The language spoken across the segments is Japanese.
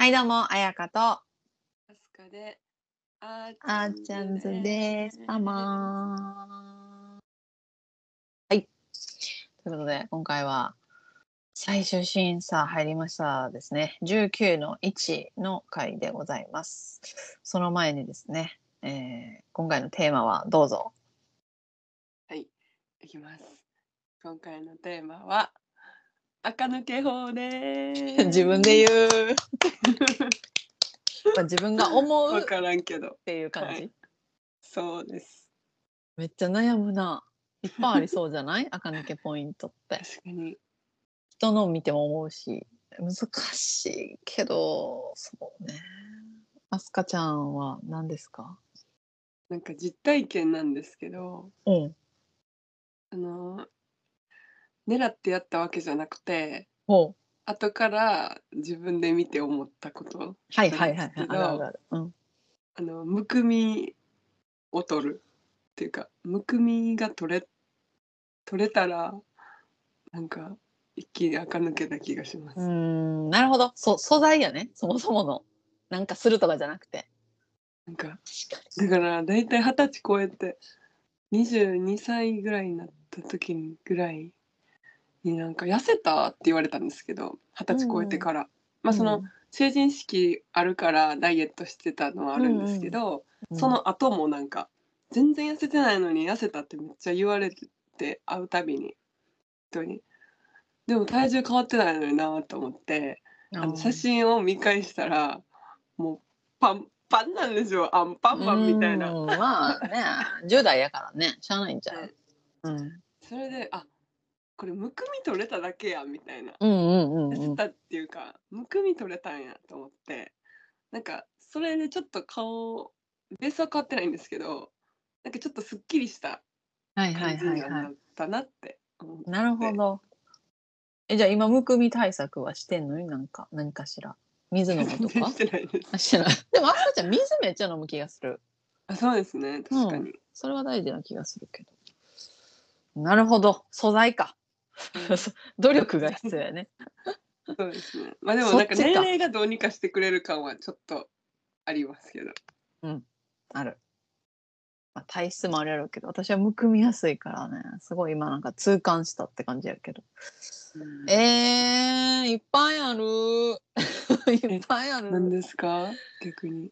はい、どうも、あやかと、あアスカで、あーちゃんずです。どうもーはい。ということで、今回は、最終審査入りましたですね。19の1の回でございます。その前にですね、えー今回のテーマはどうぞ。はい、いきます。今回のテーマは、赤抜け法です。自分で言う。まあ自分が思うっわからんけど、ていう感じ。はいそうです。めっちゃ悩むな。いっぱいありそうじゃない？赤抜けポイントって。確かに。人のを見ても思うし難しいけどそうねアスカちゃんは何ですか？なんか実体験なんですけど、うんあの、狙ってやったわけじゃなくて、ほう。後から自分で見て思ったこと。はいはいはいはい。あるあるある。うん。あのむくみを取るっていうかむくみが取れ取れたらなんか一気に垢抜けた気がします。うーんなるほど。そ素材やね。そもそもの。なんかするとかじゃなくて。なんかだから大体二十歳超えて22歳ぐらいになった時にぐらいになんか痩せたって言われたんですけど二十歳超えてから、まあその、成人式あるからダイエットしてたのはあるんですけど、うんその後もなんか全然痩せてないのに痩せたってめっちゃ言われて会うたびに人に。でも体重変わってないのになと思ってあの写真を見返したらもうパンパンなんですよ。アンパンマンみたいな。うんまあね。10代やからね。しゃあないんちゃう、うん、それであこれむくみ取れただけやみたいな。うんうんうんうたっていうかむくみ取れたんやと思って。なんかそれでちょっと顔ベースは変わってないんですけどなんかちょっとすっきりしたはいはい感じにははいはなったなって思って。いなるほど。えじゃあ今むくみ対策はしてんの？になんか何かしら？水飲むとか？してないです。あしてない。でもアスカちゃん水めっちゃ飲む気がする。あそうですね。確かに、それは大事な気がするけど。なるほど。素材か 努力が必要やね。そうですね。まあでもなんか年齢がどうにかしてくれる感はちょっとありますけど。ある、まあ、体質もあるやろうけど私はむくみやすいからね。すごい今なんか痛感したって感じやけど。えー、いっぱいある。いっぱいある。何ですか？逆に。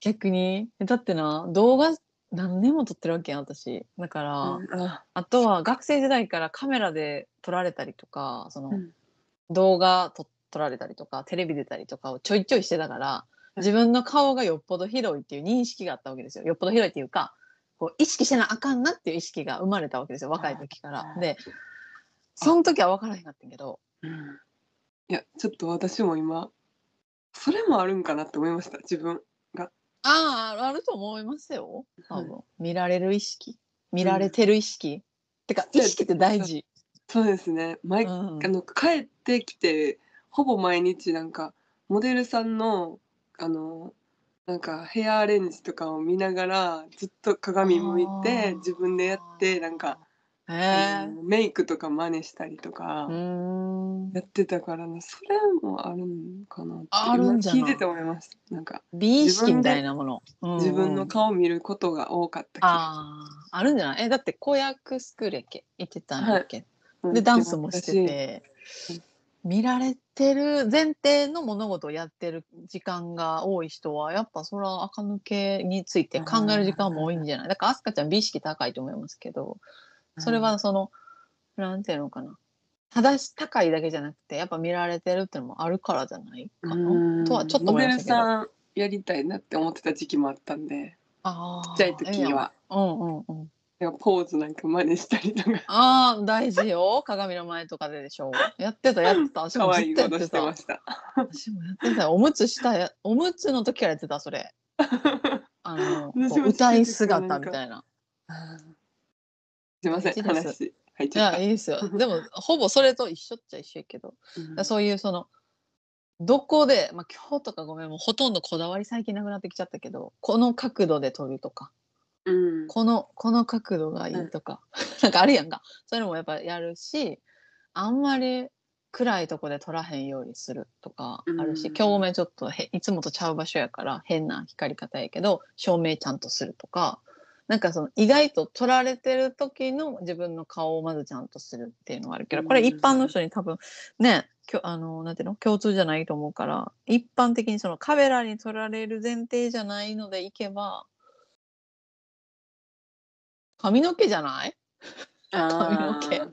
逆に？だってな動画何年も撮ってるわけやん私。だから、うんああとは学生時代からカメラで撮られたりとかその、うん。動画と撮られたりとかテレビ出たりとかをちょいちょいしてたから自分の顔がよっぽど広いっていう認識があったわけですよ。よっぽど広いっていうかこう意識してなあかんなっていう意識が生まれたわけですよ若い時から。でその時は分からへんかったけど。うん。いやちょっと私も今それもあるんかなって思いました自分あああると思いますよ。多分、見られる意識。見られてる意識、てか意識って大事。そうですね。毎うん。あの帰ってきてほぼ毎日なんかモデルさんのあのなんかヘアアレンジとかを見ながらずっと鏡向いあー。て自分でやってなんか、へえメイクとか真似したりとかやってたからな。それもあるんかなって。あるんじゃない？今聞いてて思いますなんか美意識みたいなもの。うんうん。自分の顔を見ることが多かったあああるんじゃない？えだって子役スクールけ行ってたんだっけ、うんでダンスもしてて。うん見られてる前提の物事をやってる時間が多い人はやっぱそれは垢抜けについて考える時間も多いんじゃない？だからアスカちゃん美意識高いと思いますけどそれはその、なんていうのかな。正し高いだけじゃなくてやっぱ見られてるってのもあるからじゃないかうん。なとはちょっと思いましたけど。さんやりたいなって思ってた時期もあったんで。ちっちゃい時には。うんうんうん。なんかポーズなんか真似したりとか。ああ大事よ。鏡の前とかででしょ。やってたやってた。私もずっとやってた。ことしてました。私もやってた。よおむつしたやおむつの時からやってたそれ。あの歌い姿みたいなすいません話入っいちゃった。やいいですよ。でもほぼそれと一緒っちゃ一緒やけど。うん。そういうそのどこで、まあ、今日とかごめんもうほとんどこだわり最近なくなってきちゃったけどこの角度で撮るとか。うん。このこの角度がいいとか、なんかあるやんか。そういうのもやっぱやるしあんまり暗いとこで撮らへんようにするとかあるし、うん。鏡面ちょっとへいつもとちゃう場所やから変な光り方やけど照明ちゃんとするとかなんかその意外と撮られてる時の自分の顔をまずちゃんとするっていうのがあるけどこれうん一般の人に多分ねきょあのなんていうの？共通じゃないと思うから一般的にそのカメラに撮られる前提じゃないのでいけば髪の毛じゃない？髪の毛。確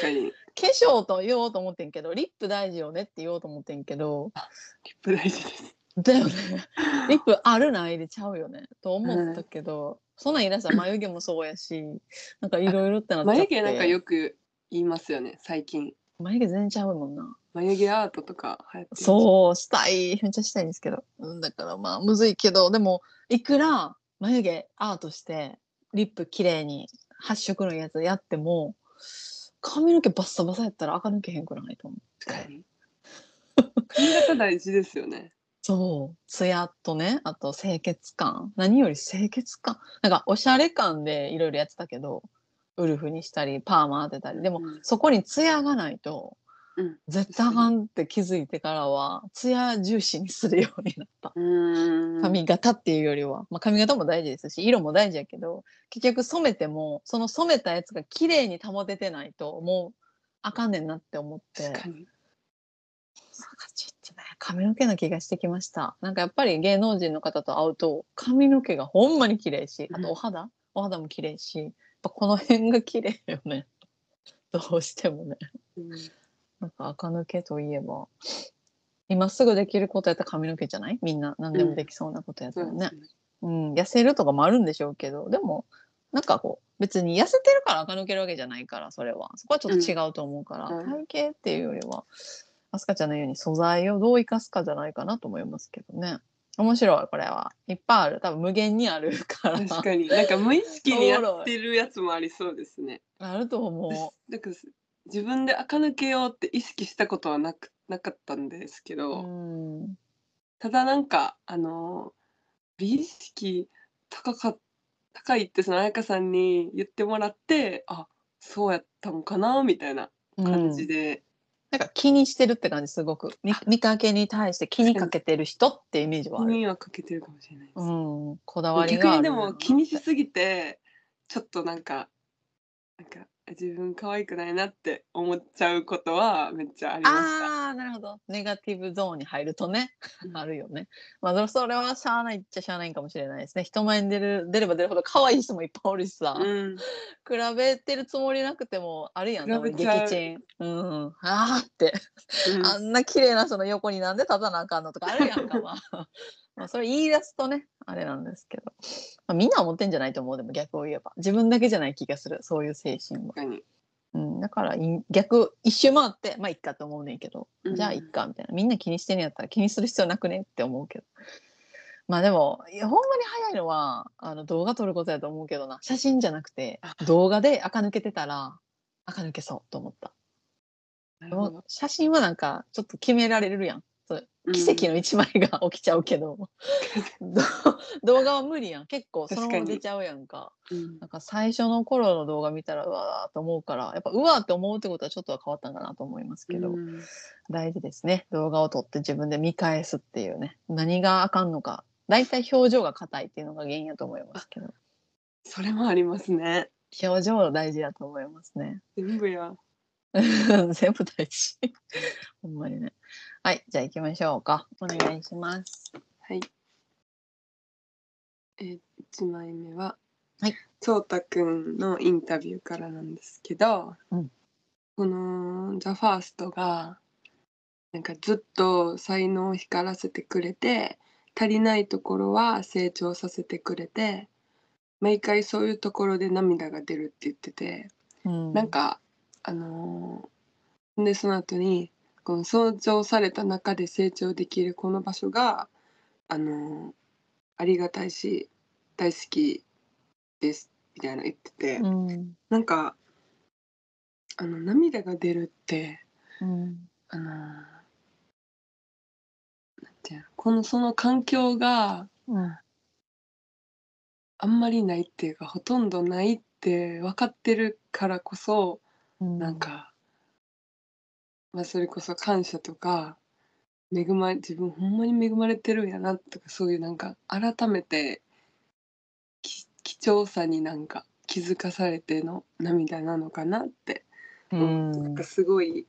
かに。化粧と言おうと思ってんけどリップ大事よねって言おうと思ってんけどリップ大事です。だよね。リップあるないでちゃうよねと思ったけど、そんなん言い出したら眉毛もそうやしなんかいろいろってなっちゃって。眉毛なんかよく言いますよね最近。眉毛全然ちゃうもんな。眉毛アートとか流行ってるそうしたいめっちゃしたいんですけど。うんだからまあむずいけどでもいくら眉毛アートしてリップ綺麗に発色のやつやっても髪の毛バッサバサやったら垢抜けへんくないと思う。確かに。髪型大事ですよねそう。ツヤとねあと清潔感。何より清潔感。なんかおしゃれ感でいろいろやってたけどウルフにしたりパーマ当てたり。でも、うん。そこにツヤがないとうん。絶対あかんって気づいてからはツヤ重視にするようになった。髪型っていうよりは、まあ、髪型も大事ですし色も大事やけど結局染めてもその染めたやつが綺麗に保ててないともう。あかんねんなって思って。確かに髪の毛の気がしてきました。なんかやっぱり芸能人の方と会うと髪の毛がほんまに綺麗しあとお肌、お肌も綺麗しやっぱこの辺が綺麗よね。どうしてもね。うん。なんか垢抜けといえば今すぐできることやったら髪の毛じゃない？みんな何でもできそうなことやったらね、そうですねうん、痩せるとかもあるんでしょうけどでもなんかこう別に痩せてるから垢抜けるわけじゃないからそれは。そこはちょっと違うと思うから、うん。体型っていうよりはあすかちゃんのように素材をどう生かすかじゃないかなと思いますけどね。面白いこれは。いっぱいある。多分無限にあるから。確かになんか無意識にやってるやつもありそうですね。あると思なんか自分で垢抜けようって意識したことはなくなかったんですけう。ど、うん。ただなんかあの美意識高か高いってその彩香さんに言ってもらってあそうやったのかなみたいな感じで、なんか気にしてるって感じすごく。見見かけに対して気にかけてる人ってイメージはある。気にはかけてるかもしれないです、うん、こだわりがある逆にでも気にしすぎてちょっとなんかなんか自分可愛くないなって思っちゃうことはめっちゃありました。ああなるほど。ネガティブゾーンに入るとね。うん。あるよね。まあそれはしゃあないっちゃしゃあないかもしれないですね。人前に出る出れば出るほど可愛い人もいっぱいおるしさ、うん、比べてるつもりなくてもあるやん。たまに比べちゃうん。あーって。うん。あんな綺麗な人の横になんで立たなあかんのとかあるやんか、まあ。まあそれ言い出すとね、あれなんですけど。まあ、みんな思ってんじゃないと思う、でも逆を言えば。自分だけじゃない気がする、そういう精神は。うん、だから逆、一周回って、まあいっかと思うねんけど、うんじゃあいっかみたいな。みんな気にしてんやったら気にする必要なくねって思うけど。まあでも、いやほんまに早いのはあの動画撮ることやと思うけどな。写真じゃなくて、動画で垢抜けてたら、垢抜けそうと思った。写真はなんかちょっと決められるやん。奇跡の一枚が起きちゃうけど、ど動画は無理やん。結構そのまま出ちゃうやんか。うん。なんか最初の頃の動画見たらうわーと思うからやっぱうわーって思うってことはちょっとは変わったんかなと思いますけど、うん。大事ですね。動画を撮って自分で見返すっていうね。何があかんのか。大体表情が硬いっていうのが原因やと思いますけど。それもありますね。表情大事だと思いますね。全部や。全部大事。ほんまにね。はいじゃあ行きましょうか。お願いします。はい。えー、1枚目は、はい。そうたくんのインタビューからなんですけど、うん。この「ザ・ファーストがなんかずっと才能を光らせてくれて足りないところは成長させてくれて毎回そういうところで涙が出るって言ってて、うん。なんかあのーでその後にこの創造された中で成長できるこの場所があのーありがたいし大好きですみたいな言ってて、うん。なんかあの涙が出るってうん。あのーなんていうのこのその環境がうん。あんまりないっていうかほとんどないって分かってるからこそなんかまあ、それこそ感謝とか恵まれ自分ほんまに恵まれてるんやなとかそういうなんか改めてき貴重さになんか気づかされての涙なのかなって、うなんんかすごい、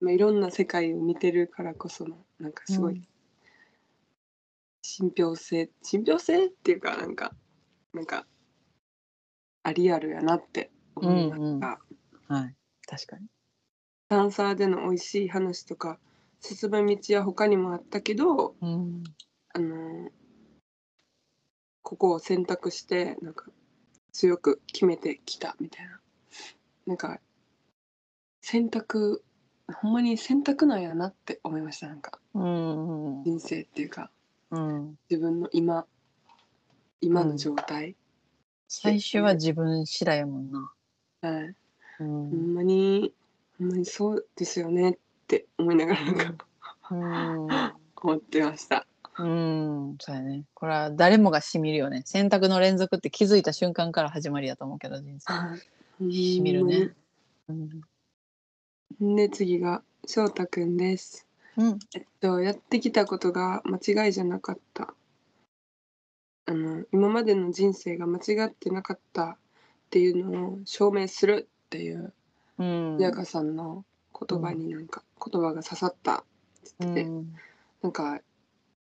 まあ、いろんな世界を見てるからこそのなんかすごい信憑性信憑性っていうかなんかなんかあリアルやなって思いました。うん。うんはい。確かに。ダンサーでの美味しい話とか進む道は他にもあったけどうん。あのここを選択してなんか強く決めてきたみたいな。なんか選択ほんまに選択なんやなって思いましたなんか。うん。うん人生っていうか。うん。自分の今今の状態、最終は自分次第やもんな。はい、うほんんまにほんまにそうですよねって思いながらなんかうん思ってました。うん、そうやね。これは誰もがしみるよね。選択の連続って気づいた瞬間から始まりやと思うけど、人生。しみるね。うん。で次が翔太くんです。うん。えっと、やってきたことが間違いじゃなかった。あの、今までの人生が間違ってなかったっていうのを証明するっていう、うん。さんの言葉になんか、言葉が刺さったってう言ってて、ん。なんか、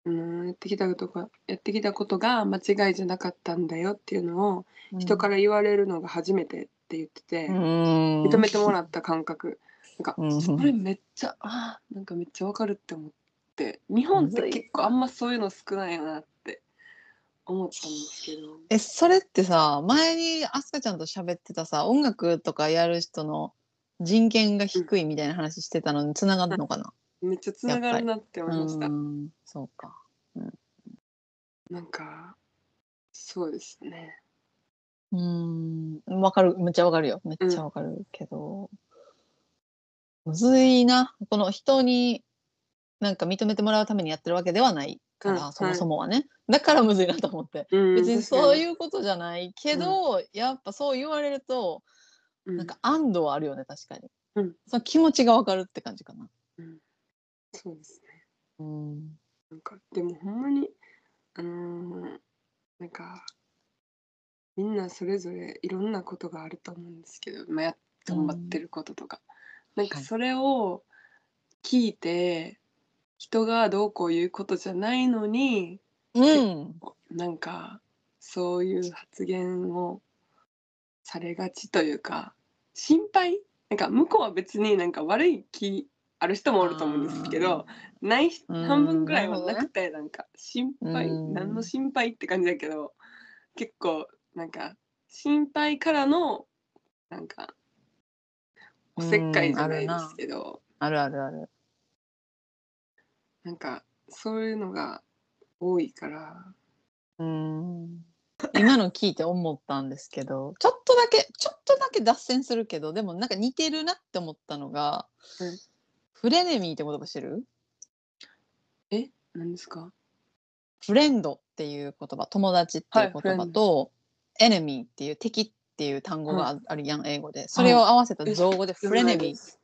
うん、やってきたことが、やってきたことが間違いじゃなかったんだよっていうのを人から言われるのが初めてって言ってて、うん。認めてもらった感覚。なんか、うんそれめっちゃ、あーなんかめっちゃわかるって思って、日本って結構あんまそういうの少ないよなって思ったんですけど。え、それってさ、前にアスカちゃんと喋ってたさ、音楽とかやる人の人権が低いみたいな話してたのに繋がるのかな、めっちゃつながるなって思いました。うん、そうか。なんか、そうですね。うん、わかる、めっちゃわかるよ。めっちゃわかるけど、むずいな。この人になんか認めてもらうためにやってるわけではないから、うんそもそもはね。だからむずいなと思って。うん別にそうう、いうことじゃないけど、やっぱそう言われると、うんなんか安堵はあるよね、確かに。うんその気持ちがわかるって感じかな。うんそうですね。うん。なんか、でもほんまに、あのーなんか、みんなそれぞれいろんなことがあると思うんですけど、まあ、や頑張ってることとか。なんかはいそれを聞いて、人がどうこう言うことじゃないのに、うん。なんかそういう発言をされがちというか心配？なんか向こうは別になんか悪い気ある人もおると思うんですけどない人うん半分ぐらいはなくてなんか心配うん。何の心配って感じだけど結構なんか心配からのなんかおせっかいじゃないですけどあるあるある。なんかそういうのが多いから。うん。今の聞いて思ったんですけどちょっとだけちょっとだけ脱線するけどでもなんか似てるなって思ったのが、うん。フレネミーって言葉知る？え？何ですか？フレンドっていう言葉友達っていう言葉と、エネミーっていう敵っていう単語がああるやん、英語で。それを合わせた造語でフレネミー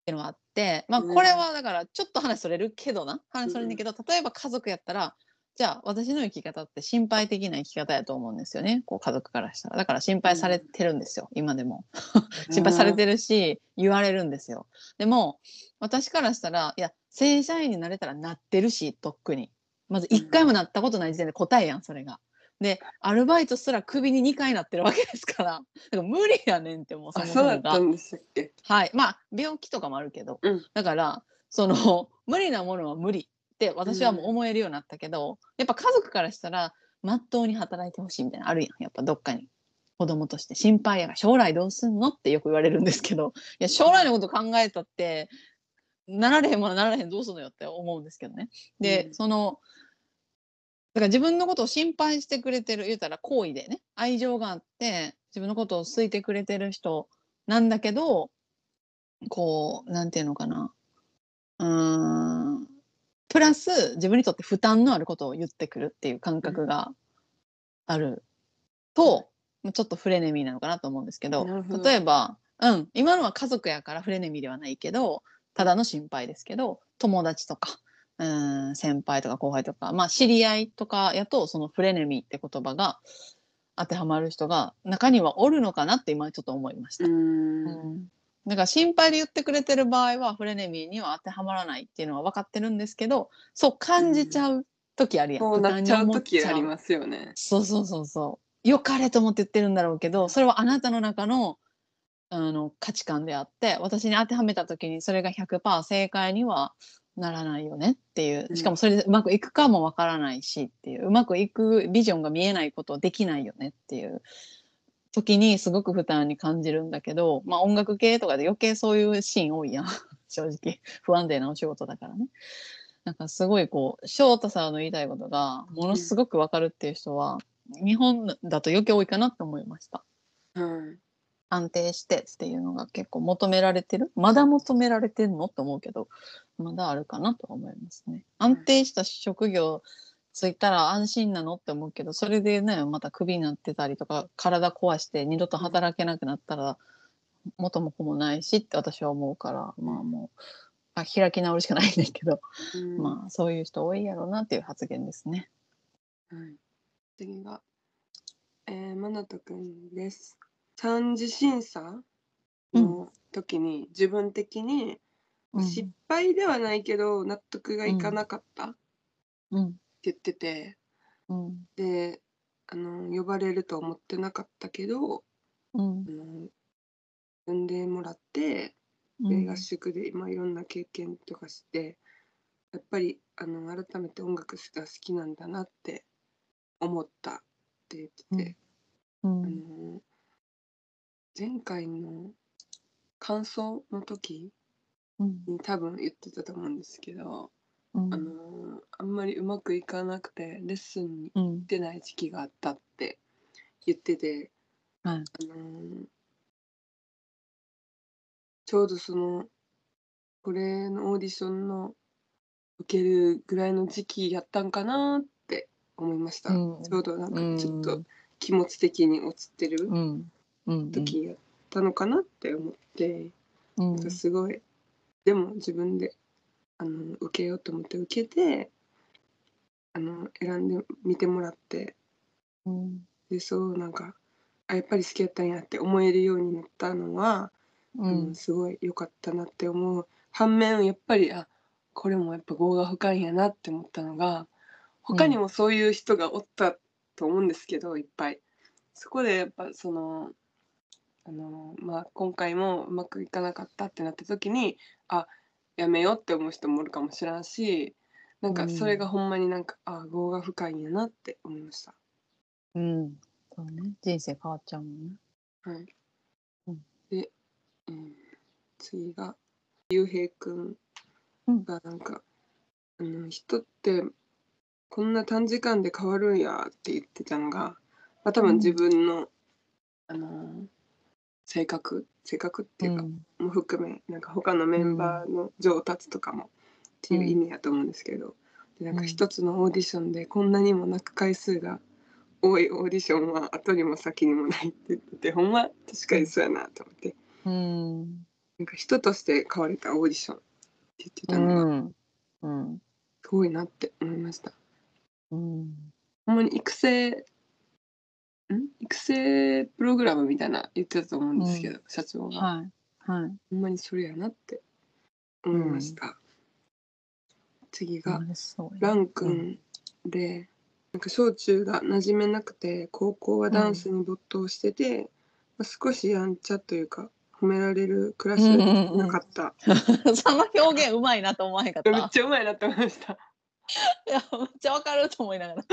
っていうのがあって、まあ、うん。これはだからちょっと話それるけどな。話それるんだけど、例えば家族やったらじゃあ私の生き方って心配的な生き方やと思うんですよね。こう家族からしたら。だから心配されてるんですよ、今でも。心配されてるし言われるんですよ。でも私からしたらいや正社員になれたらなってるしとっくに。まず1回もなったことない時点で答えやんそれが。でアルバイトすらクビに2回なってるわけですから。だから無理やねんってもうそあもそそうだったんでしたっけはい。まあ病気とかもあるけど、うん。だからその 無理なものは無理って私はもう思えるようになったけど、やっぱ家族からしたらまっとうに働いてほしいみたいなのあるやん。やっぱどっかに。子供として。心配やが将来どうすんのってよく言われるんですけど。いや将来のこと考えたってなられへんものなられへんどうすんのよって思うんですけどね。で、うん。そのだから自分のことを心配してくれてる言うたら好意でね愛情があって自分のことを好いてくれてる人なんだけどこうなんていうのかな。うーん。プラス自分にとって負担のあることを言ってくるっていう感覚があると、ちょっとフレネミーなのかなと思うんですけどど。例えばうん、今のは家族やからフレネミーではないけどただの心配ですけど友達とかうん先輩とか後輩とかまあ知り合いとかやとそのフレネミーって言葉が当てはまる人が中にはおるのかなって今ちょっと思いました。うんうんだから心配で言ってくれてる場合はフレネミーには当てはまらないっていうのは分かってるんですけどそう感じちゃう時あるやん。そうなっちゃう時ありす。ますよね。そうそうそうそう。よかれと思って言ってるんだろうけどそれはあなたの中のあの価値観であって私に当てはめた時にそれが100%正解にはならないよねっていう。うん。しかもそれでうまくいくかもわからないしっていう。うまくいくビジョンが見えないことできないよねっていう。時にすごく負担に感じるんだけど、まあ、音楽系とかで余計そういうシーン多いやん。正直。不安定なお仕事だからね。なんかすごいこう翔太さんの言いたいことがものすごくわかるっていう人は、日本だと余計多いかなって思いました。うん安定してっていうのが結構求められてる？まだ求められてるの？って思うけどまだあるかなと思いますね。安定した職業ついたら安心なの？って思うけどそれでねまたクビになってたりとか体壊して二度と働けなくなったら元も子もないしって私は思うからまあもうあ開き直るしかないんだけど、うんまあそういう人多いやろうなっていう発言ですね。はい、次が、えー、マナトくんです。三次審査の時に自分的にうん。失敗ではないけど納得がいかなかったってうん。言ってて、うん。であの呼ばれると思ってなかったけど、うん。あの呼んでもらってうん。で合宿で今いろんな経験とかしてやっぱりあの改めて音楽が好きなんだなって思ったって言ってて、うん。あの前回の感想の時うん。に多分言ってたと思うんですけど、うん。あのあんまりうまくいかなくてレッスンに行うんってない時期があったって言ってて、はい。あのちょうどそのこれのオーディションの受けるぐらいの時期やったんかなって思いました、うん。ちょうどなんかちょっとうん気持ち的に落ちてるうんうん時やったのかなって思って、うん。なんかすごい。でも自分であの受けようと思って受けてあの選んでみてもらって。うん。でそうなんかあやっぱり好きやったんやって思えるようになったのは、うあのすごい良かったなって思う。反面やっぱりあこれもやっぱ業が深いんやなって思ったのが他にもそういう人がおったと思うんですけど、いっぱい。そこでやっぱそのあの、まあ、今回もうまくいかなかったってなった時にあやめようって思う人もおるかもしれんしなんかそれがほんまになんか、あ業が深いんやなって思いました。うん。そうね。人生変わっちゃうもんね。はい。うん。で、うん、次がゆうへいくんうん。がなんか、あの人ってこんな短時間で変わるんやって言ってたのが、まあ、多分自分の、あの性格？性格っていうか、ん。も含めなんか他のメンバーの上達とかもっていう意味やと思うんですけど、でなんか一つのオーディションでこんなにも泣く回数が多いオーディションは後にも先にもないって言っててほんま確かにそうやなと思って。うん。なんか人として変われたオーディションって言ってうたのがん。うん。すごいなって思いました。うん。ほんまに育成ん？育成プログラムみたいな言ってたと思うんですけど、社長が。はい。はい。ほんまにそれやなって思いました。次が、そうラン君で、なんか小中が馴染めなくて高校はダンスに没頭してて、まあ、少しやんちゃというか褒められるクラスなかった、その表現うまいなと思わへんかった。いめっちゃうまいなって思いました。やめっちゃわかると思いながら、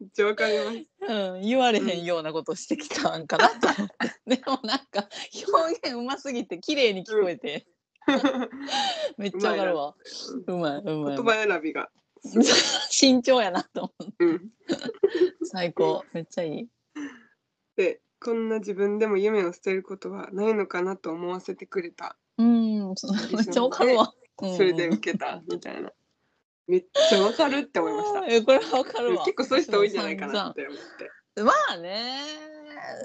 めっちゃわかります。うん、言われへんようなことしてきたんかなと思って、でもなんか表現うますぎて綺麗に聞こえて、めっちゃわかるわ。うまいうまい。言葉選びが。慎重やなと思う。うん。最高。めっちゃいい。でこんな自分でも夢を捨てることはないのかなと思わせてくれた、うん、そめっちゃわかるわ。うん。それで受けたみたいなめっちゃわかるって思いました。えこれわかるわ。結構そういう人多いんじゃないかなって思って。まあね。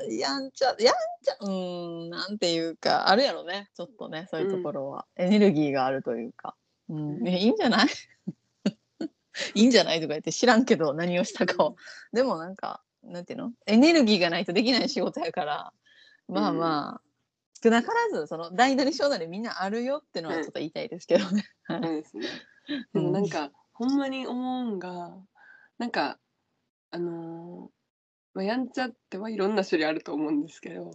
やんちゃやんちゃうーんなんていうかあるやろね。ちょっとねそういうところは、エネルギーがあるというか、うん、えいいんじゃない？いいんじゃないとか言って知らんけど何をしたかを、でもなんかなんていうの？エネルギーがないとできない仕事やから。まあまあ、少なからずその大なり小なりみんなあるよってのはちょっと言いたいですけどね。ですね。でもなんか、ほんまに思うんがなんかあのーまあ、やんちゃってはいろんな種類あると思うんですけど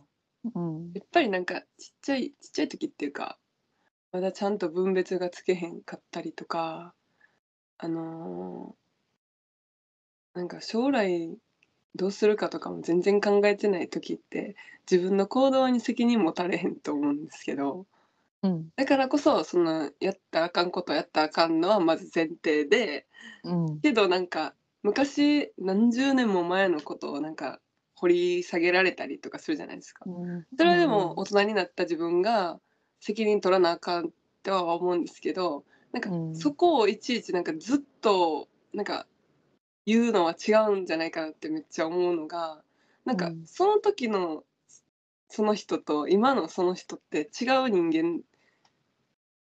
うんやっぱりなんかちっちゃいちっちゃい時っていうかまだちゃんと分別がつけへんかったりとかあのーなんか将来どうするかとかも全然考えてない時って自分の行動に責任持たれへんと思うんですけどうん。だからこそそのやったらあかんことやったらあかんのはまず前提でうん。けどなんか昔何十年も前のことをなんか掘り下げられたりとかするじゃないですか。うん。それはでも大人になった自分が責任取らなあかんっては思うんですけどなんかうん。そこをいちいちなんかずっとなんか言うのは違うんじゃないかなってめっちゃ思うのがなんかうん。その時のその人と今のその人って違う人間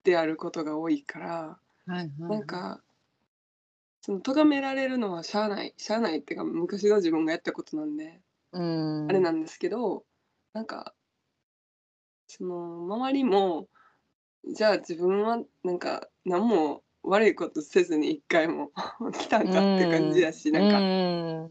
であることが多いからはいはいなんかその咎められるのはしゃあないしゃあないっていうか昔の自分がやったことなんでうん。あれなんですけどなんかその周りもじゃあ自分はなんか何も悪いことせずに一回も 来たんかって感じやし、なんか、うん。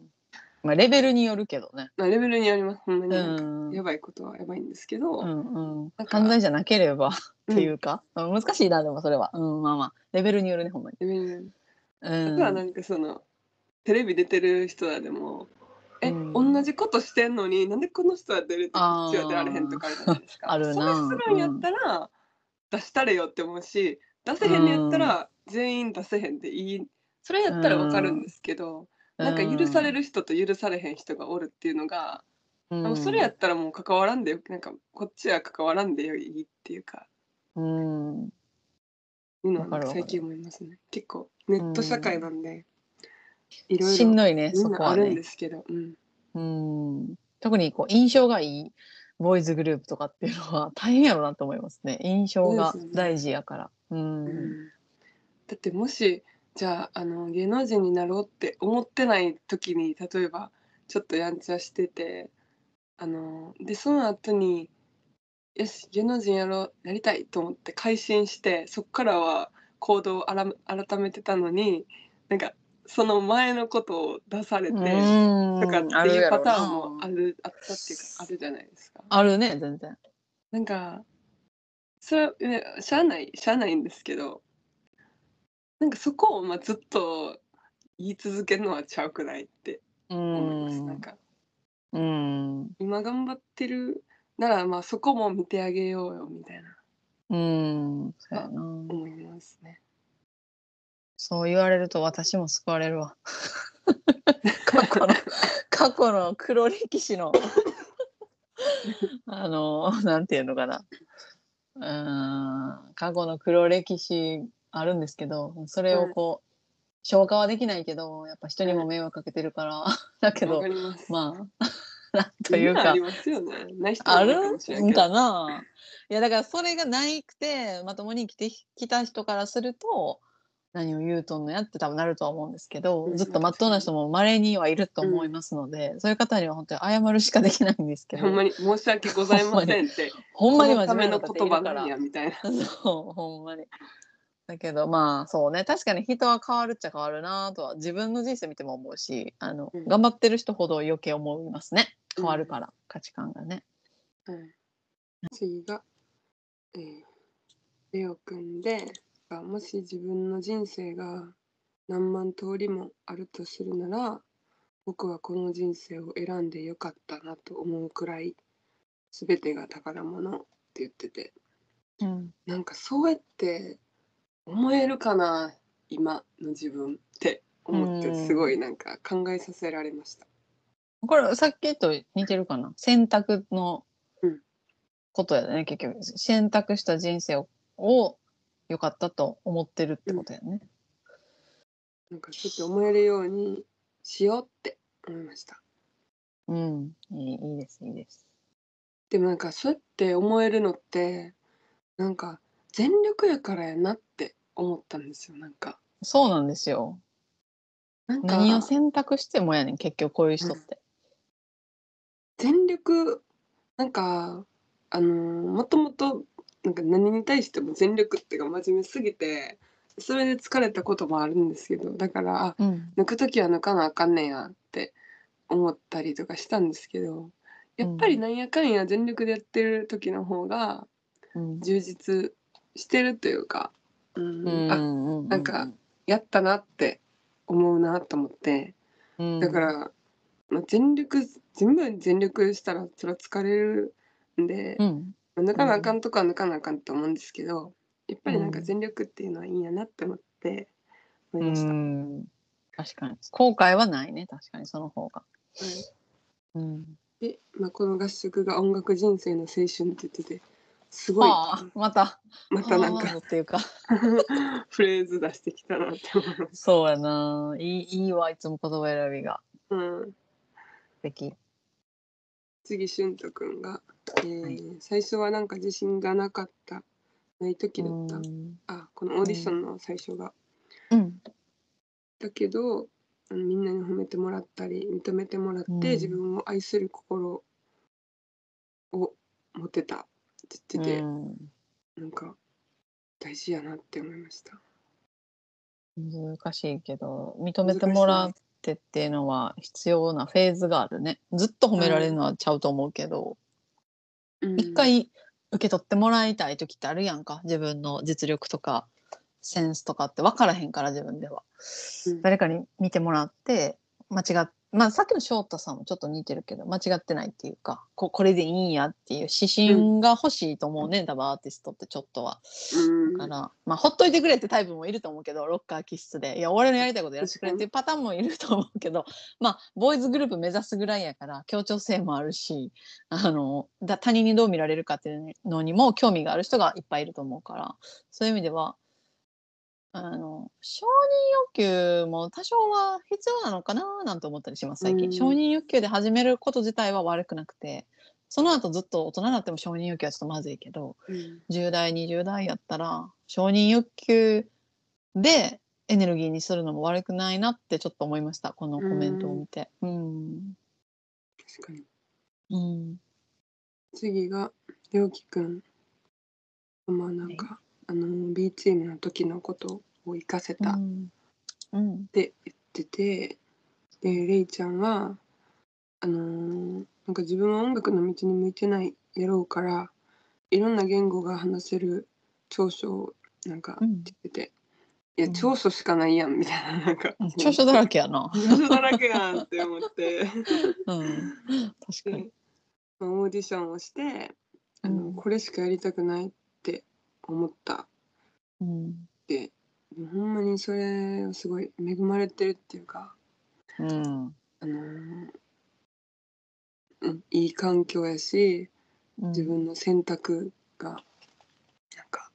まあレベルによるけどね。まあ、レベルによります。ほんまにやばいことはやばいんですけど、うんうん。犯罪じゃなければうん。っていうか、うん難しいなでもそれは、うん、まあまあ。レベルによるねほんまに。レベルによる。うん。あとはなんかそのテレビ出てる人らでもえ、うん。同じことしてんのになんでこの人は出るってこっちは出られへんとかあるじゃないですか。あるな。それするんやったら、出したれよって思うし出せへんのやったら、全員出せへんでいいそれやったらわかるんですけど、なんか許される人と許されへん人がおるっていうのが、うん、それやったらもう関わらんでよなんかこっちは関わらんでよいいっていうか。うん。いうのは最近思いますね。結構ネット社会なんで、いろいしんろどいねみそこはあるんでね。すけど、うん。うん。特にこう印象がいいボーイズグループとかっていうのは大変やろうなと思いますね。印象が大事やから。うん。うんだってもしじゃああの芸能人になろうって思ってない時に例えばちょっとやんちゃしててあのでその後によし芸能人やろうなりたいと思って改心してそっからは行動をあら改めてたのになんかその前のことを出されて、うんとかっていうパターンなもあるあったっていうかあるじゃないですか。あるね全然。なんかそれは、ね、しゃあないしゃあないんですけどなんかそこをまあずっと言い続けるのはちゃうくないってう思います。んなんかうん今頑張ってるならまあそこも見てあげようよみたいなうんそうやな。思いますね。そう言われると私も救われるわ。過去の過去の黒歴史の あのなんていうのかなうーん過去の黒歴史あるんですけどそれをこう、消化はできないけどやっぱ人にも迷惑かけてるから だけどまあ なんというか。ありますよね。あいるんかな。いやだからそれがないくてまともに生きてきた人からすると何を言うとんのやって多分なるとは思うんですけど、うん。ずっとまっとうな人も稀にはいると思いますので、そういう方には本当に謝るしかできないんですけど。ほんまに申し訳ございませんって。ほんまに。真このための面目な言葉からやみたいな。そうほんまに。だけどまあそうね。確かに人は変わるっちゃ変わるなとは自分の人生見ても思うしあの、うん。頑張ってる人ほど余計思いますね。変わるから、価値観がね。はい、次が、えーレオくんでがもし自分の人生が何万通りもあるとするなら僕はこの人生を選んでよかったなと思うくらい全てが宝物って言ってて。うん。なんかそうやって思えるかな今の自分って思ってうんすごいなんか考えさせられました。これさっきと似てるかな？選択のうんことやね、結局選択した人生をを良かったと思ってるってことやね。なんかそうやって思えるようにしようって思いました。うん、いいいいですいいです。でもなんかそうやって思えるのってなんか全力やからやなって思ったんですよなんか。そうなんですよ。なんか何を選択してもやねん結局こういう人って。全力なんかあのーもともとなんか何に対しても全力っていうか真面目すぎてそれで疲れたこともあるんですけどだからあうん抜く時は抜かなあかんねんやって思ったりとかしたんですけどやっぱりなんやかんや全力でやってる時の方がうん充実してるというか、うんうんあうんなんかやったなって思うなと思って。うん。だから、まあ、全力全部に全力したらそれは疲れるんで、うん。まあ抜かなあかんとかは抜かなあかんと思うんですけどやっぱりなんかうん。全力っていうのはいいんやなって思って思ういました。ん。確かに。後悔はないね確かにその方が。はい。うん、で、まあ、この合宿が音楽人生の青春って言っててすごい。はあまた。またなんはあかっていうか。フレーズ出してきたなって思います。そうやな。いいいいわいつも言葉選びが。うん、素敵。次俊斗くんが、えーはい。最初はなんか自信がなかった。ない時だった、うん。あこのオーディションの最初が、うん。だけどあのみんなに褒めてもらったり認めてもらって、うん。自分を愛する心を持てたって言ってて、うん。なんか大事やなって思いました。難しいけど認めてもらってっていうのは必要なフェーズがあるね。ずっと褒められるのはちゃうと思うけど、うん。一回受け取ってもらいたい時ってあるやんか。自分の実力とかセンスとかって分からへんから自分では、うん。誰かに見てもらって間違っまあさっきの翔太さんもちょっと似てるけど間違ってないっていうかここれでいいんやっていう指針が欲しいと思うね、多分アーティストってちょっとは。うん。だから、まあ、ほっといてくれってタイプもいると思うけどロッカー気質で。いや俺のやりたいことやらせてくれっていうパターンもいると思うけど まあボーイズグループ目指すぐらいやから協調性もあるしあのだ他人にどう見られるかっていうのにも興味がある人がいっぱいいると思うからそういう意味ではあの承認欲求も多少は必要なのかななんて思ったりします最近、うん。承認欲求で始めること自体は悪くなくてその後ずっと大人になっても承認欲求はちょっとまずいけどうん。10代20代やったら承認欲求でエネルギーにするのも悪くないなってちょっと思いましたこのコメントを見て。うん。確かに。うん。次が陽気くん。まあなんか、あの B チームの時のことを活かせた。っうん。うん。て言ってて、でレイちゃんはあのーなんか自分は音楽の道に向いてないやろうからいろんな言語が話せる長所をなんかうん。言ってて、いやうん。長所しかないやんみたいななんか。長所だらけやな。長所だらけやんって思って。うん、確かに。でまあオーディションをしてあの、うん。これしかやりたくないって思った。うん。ってほんまにそれはすごい恵まれてるっていうか、うん。あのーうん、いい環境やしうん自分の選択がなんか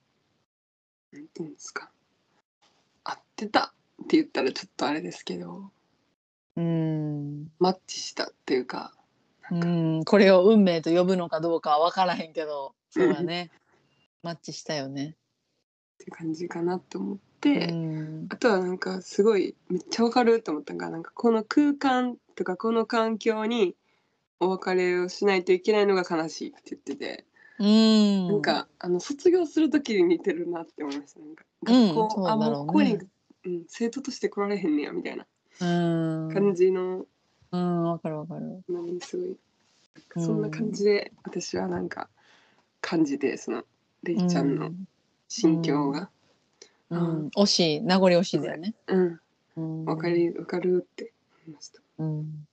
なんていうんですか合ってたって言ったらちょっとあれですけどうん。マッチしたっていうか、うん。これを運命と呼ぶのかどうかは分からへんけどそうだねマッチしたよね。って感じかなと思っうて。んあとはなんかすごいめっちゃわかると思ったのがなんかこの空間とかこの環境にお別れをしないといけないのが悲しいって言ってて、うんなんかあの卒業する時に似てるなって思いましたなんかうん学校、そうだろうねあもうここに、うん、生徒として来られへんねやみたいなうん感じのうんわかるわかる。すごいそんな感じで私はなんか感じてそのレイちゃんの心境が。うん。うん。惜しい名残惜しいだよね。うん。うん。わかりわかるって思いました。うん。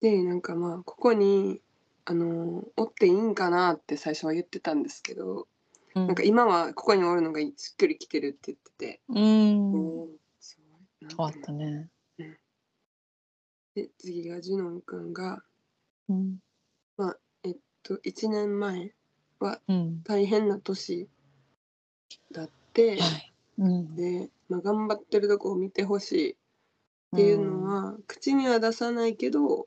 でなんかまあここにあのおっていいんかなって最初は言ってたんですけど、うん。なんか今はここにおるのがしっくりきてるって言ってて、うん。おーすごい。変わったね。で次がジュノン君がうん。えっと1年前はうん。大変な年だって、はい。うん。で、まあ、頑張ってるとこを見てほしいっていうのは、口には出さないけど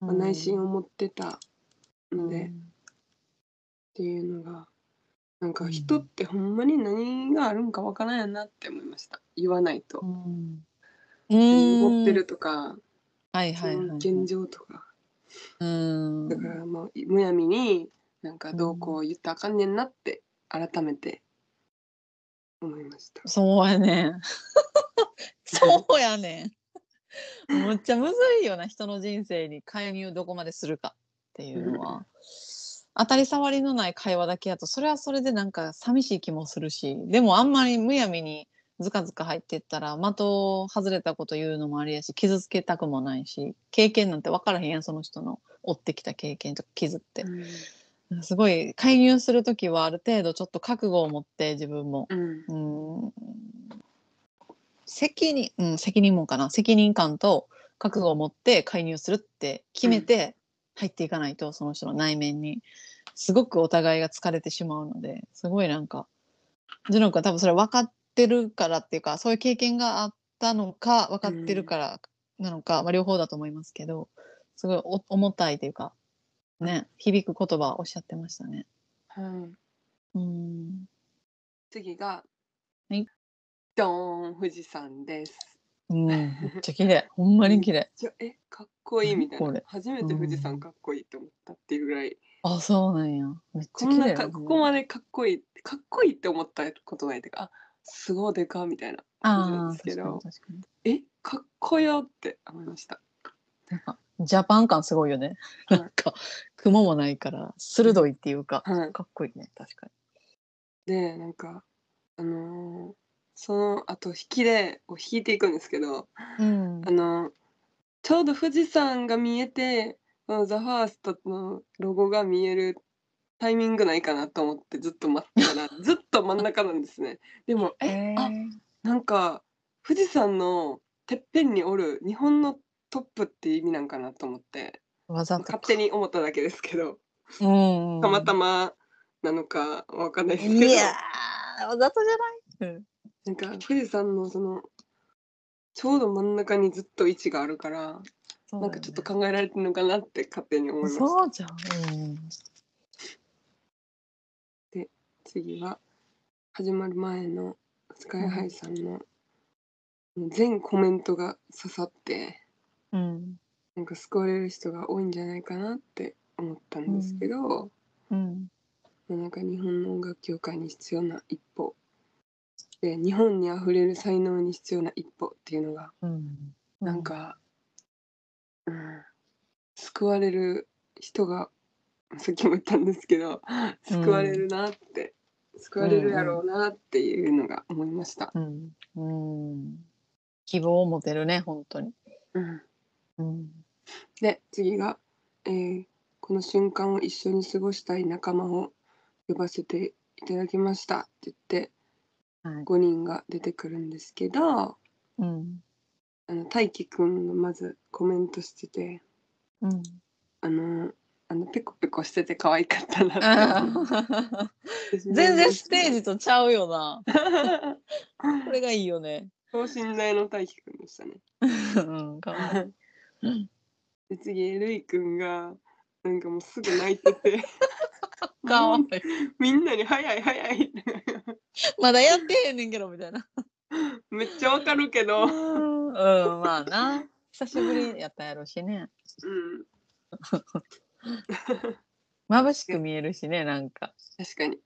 まあ内心思ってたうん。ので、っていうのがなんかうん。人ってほんまに何があるんかわからんやなって思いました。言わないと。う。ん。思ってるとか、はいはいはい。現状とか。うん。だからもうむやみになんかどうこう言ったらあかんねんなって改めて思いました。そうやねん。そうやねん。むっちゃむずいよな人の人生に介入どこまでするかっていうのは。当たり障りのない会話だけやとそれはそれでなんか寂しい気もするしでもあんまりむやみにずかずか入ってったら的外れたこと言うのもありやし傷つけたくもないし経験なんて分からへんやんその人の追ってきた経験とか傷ってうんすごい介入する時はある程度ちょっと覚悟を持って自分も。うん。うん。責任、うん、責任もかな。責任感と覚悟を持って介入するって決めて入っていかないと、その人の内面に。すごくお互いが疲れてしまうのですごいなんかジュノ君は多分それ分かってるからっていうかそういう経験があったのか分かってるからなのか、まあ、両方だと思いますけどすごいお重たいというかね響く言葉をおっしゃってましたね。はい、うん次が、はい、ドーン富士山です。うん、めっちゃ綺麗ほんまに綺麗。じゃえかっこいいみたいな初めて富士山かっこいいと思ったっていうぐらい、あ、そうなんや。めっちこんなゃ綺麗かここまでかっこいいかっこいいって思ったことないっていうかあすごいでかみたいな感じなんですけど。えかっこよって思いました。なんか、ジャパン感すごいよね。はいなんか、雲もないから、鋭いっていうか、はい、かっこいいね、確かでなんかあのーその後引きでこう引いていくんですけど、に。うんあのちょうど富士山が見えてこの「ザ・ファーストのロゴが見えるタイミングないかなと思ってずっと待ってたら ずっと真ん中なんですね。でもえへあなんか富士山のてっぺんにおる日本のトップって意味なんかなと思ってわざと勝手に思っただけですけどうん。たまたまなのかわかんないですけどいやー、わざとじゃない？うんなんか富士山のそのちょうど真ん中にずっと位置があるからねなんかちょっと考えられてるのかなって勝手に思いました。そうじゃん。うん。次は始まる前のスカイハイさんの全コメントが刺さってうん。なんか救われる人が多いんじゃないかなって思ったんですけど、うん。なんか日本の音楽業界に必要な一歩で日本にあふれる才能に必要な一歩っていうのがうん。なん、か、うん、救われる人がさっきも言ったんですけど救われるなって、救われるやろうなっていうのが思いました。うん。うん。希望を持てるね、本当に。うんうん。で次が、えーこの瞬間を一緒に過ごしたい仲間を呼ばせていただきました」って言ってはい。5人が出てくるんですけどうん。あの大輝くんがまずコメントしててうん。あのあのペコペコしてて可愛かったなって全然ステージとちゃうよな。これがいいよね。等身大の大輝くんでしたね。うん、かわいい。で次るいくんがなんかもうすぐ泣いてて かわいい。みんなに「早い早い」まだやってへんねんけどみたいな。めっちゃわかるけど、うん、うんまあな。久しぶりやったやろしね。うん、眩しく見えるしね、なんか。確かに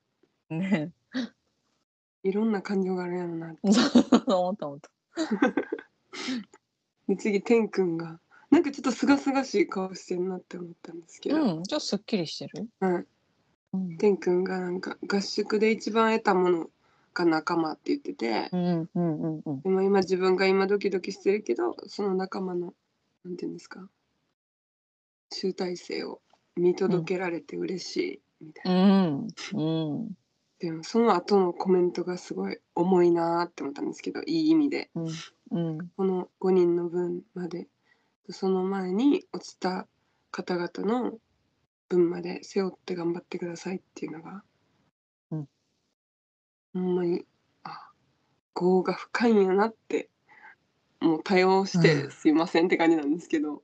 ね。いろんな感情があるやろなって思った思った。で次天くんがなんかちょっとすがすがしい顔してんなって思ったんですけど、うん、ちょっとすっきりしてる？はい、うん。天くんがなんか合宿で一番得たものが仲間って言っててうん、うん、うん、うん。でも今自分が今ドキドキしてるけどその仲間のなんていうんですか？集大成を見届けられて嬉しいみたいな、うん、うん、でもその後のコメントがすごい重いなーって思ったんですけどいい意味でうん、うん、この5人の分までその前に落ちた方々の分まで背負って頑張ってくださいっていうのが、うん。ほんまにあ業が深いんやなってもう多用しうてん。すいませんって感じなんですけど、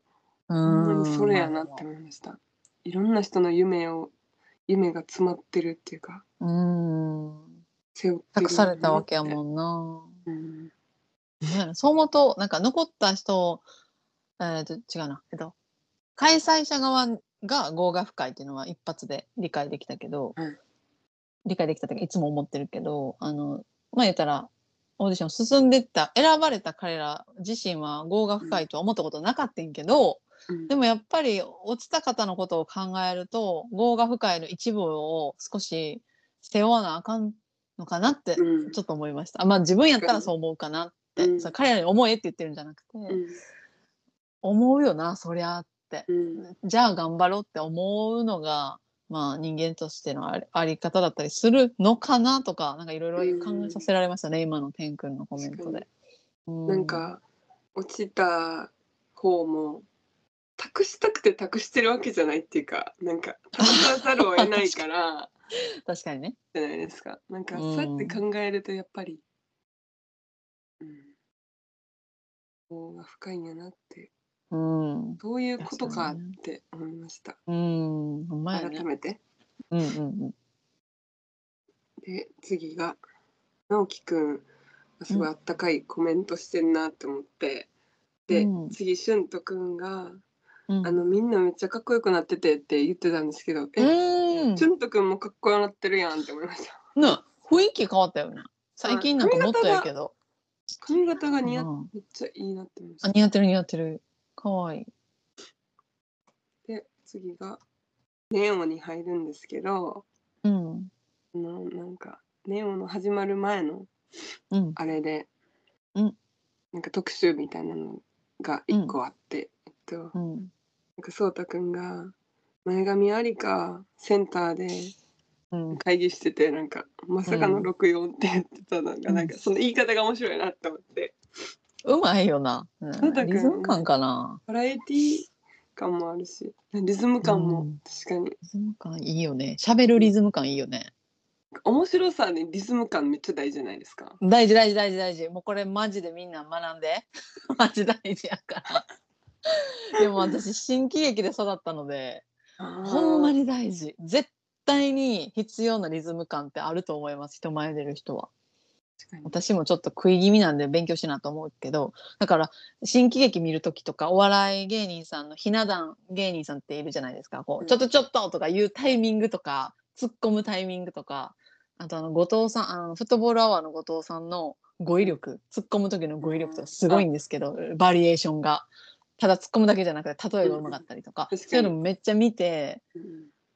ほほんまにそれやなって思いました。いろんな人の夢を夢が詰まってるっていうかうん。背負ってる託されたわけやんもんな。うん。ね、そう思うとなんか残った人、えー、と違うな、えっと、開催者側が業が深いっていうのは一発で理解できたけど、うん。理解できたというかいつも思ってるけどあのまあ言ったらオーディション進んでった選ばれた彼ら自身は業が深いとは思ったことなかったんやけど、うん。でもやっぱり落ちた方のことを考えると業が深いの一部を少し背負わなあかんのかなってうん。ちょっと思いました。あまあ自分やったらそう思うかなって、うん。彼らに思えって言ってるんじゃなくて、うん思うよなそりゃって。うん。じゃあ頑張ろうって思うのがまあ人間としてのあり方だったりするのかなとかなんかいろいろ考えさせられましたね、今の天くんのコメントで。うなんか落ちた方も託したくて託してるわけじゃないっていうかなんか託さざるを得ないから。確かにね。じゃないですか。なんかうんそうやって考えるとやっぱりうん。方が深いんやなってうん。そういうことかって思いましたうん。ね改。めてうんうんで次が直樹くんがすごいあったかいコメントしてんなって思って、で、うん次俊斗くんがうん。あのみんなめっちゃかっこよくなっててって言ってたんですけど、え、うん。俊斗くんもかっこよくなってるやんって思いました。な雰囲気変わったよね。最近なんかもっとやけど。髪型が似合っうんめっちゃいいなって思いましあた。似合ってる似合ってる。かわいい。で次がネオに入るんですけど、うん。あのなんかネオの始まる前のうん。あれで、うんなんか特集みたいなのが一個あって、えっとうん。なんかそうたくんが前髪ありかセンターでうん。会議しててなんかまさかのうん64って言ってたのが、うんなんかその言い方が面白いなって思ってうまいよな。うんリズム感かな。バラエティ感もあるしリズム感もうん確かに、リズム感いいよね。喋るリズム感いいよね。面白さにリズム感めっちゃ大事じゃないですか。大事大事大事大事。もうこれマジでみんな学んで。マジ大事やから。でも私新喜劇で育ったので、ほんまにに大事。絶対に必要なリズム感ってあると思います。人前出る人は。私もちょっと食い気味なんで勉強しなと思うけどだから新喜劇見る時とかお笑い芸人さんのひな壇芸人さんっているじゃないですか。こううん。ちょっとちょっととか言うタイミングとか突っ込むタイミングとかあとあの後藤さんあのフットボールアワーの後藤さんの語彙力突っ込む時の語彙力とかすごいんですけどバリエーションが。ただ突っ込むだけじゃなくて例えがうまかったりとか。そういうのめっちゃ見てうん。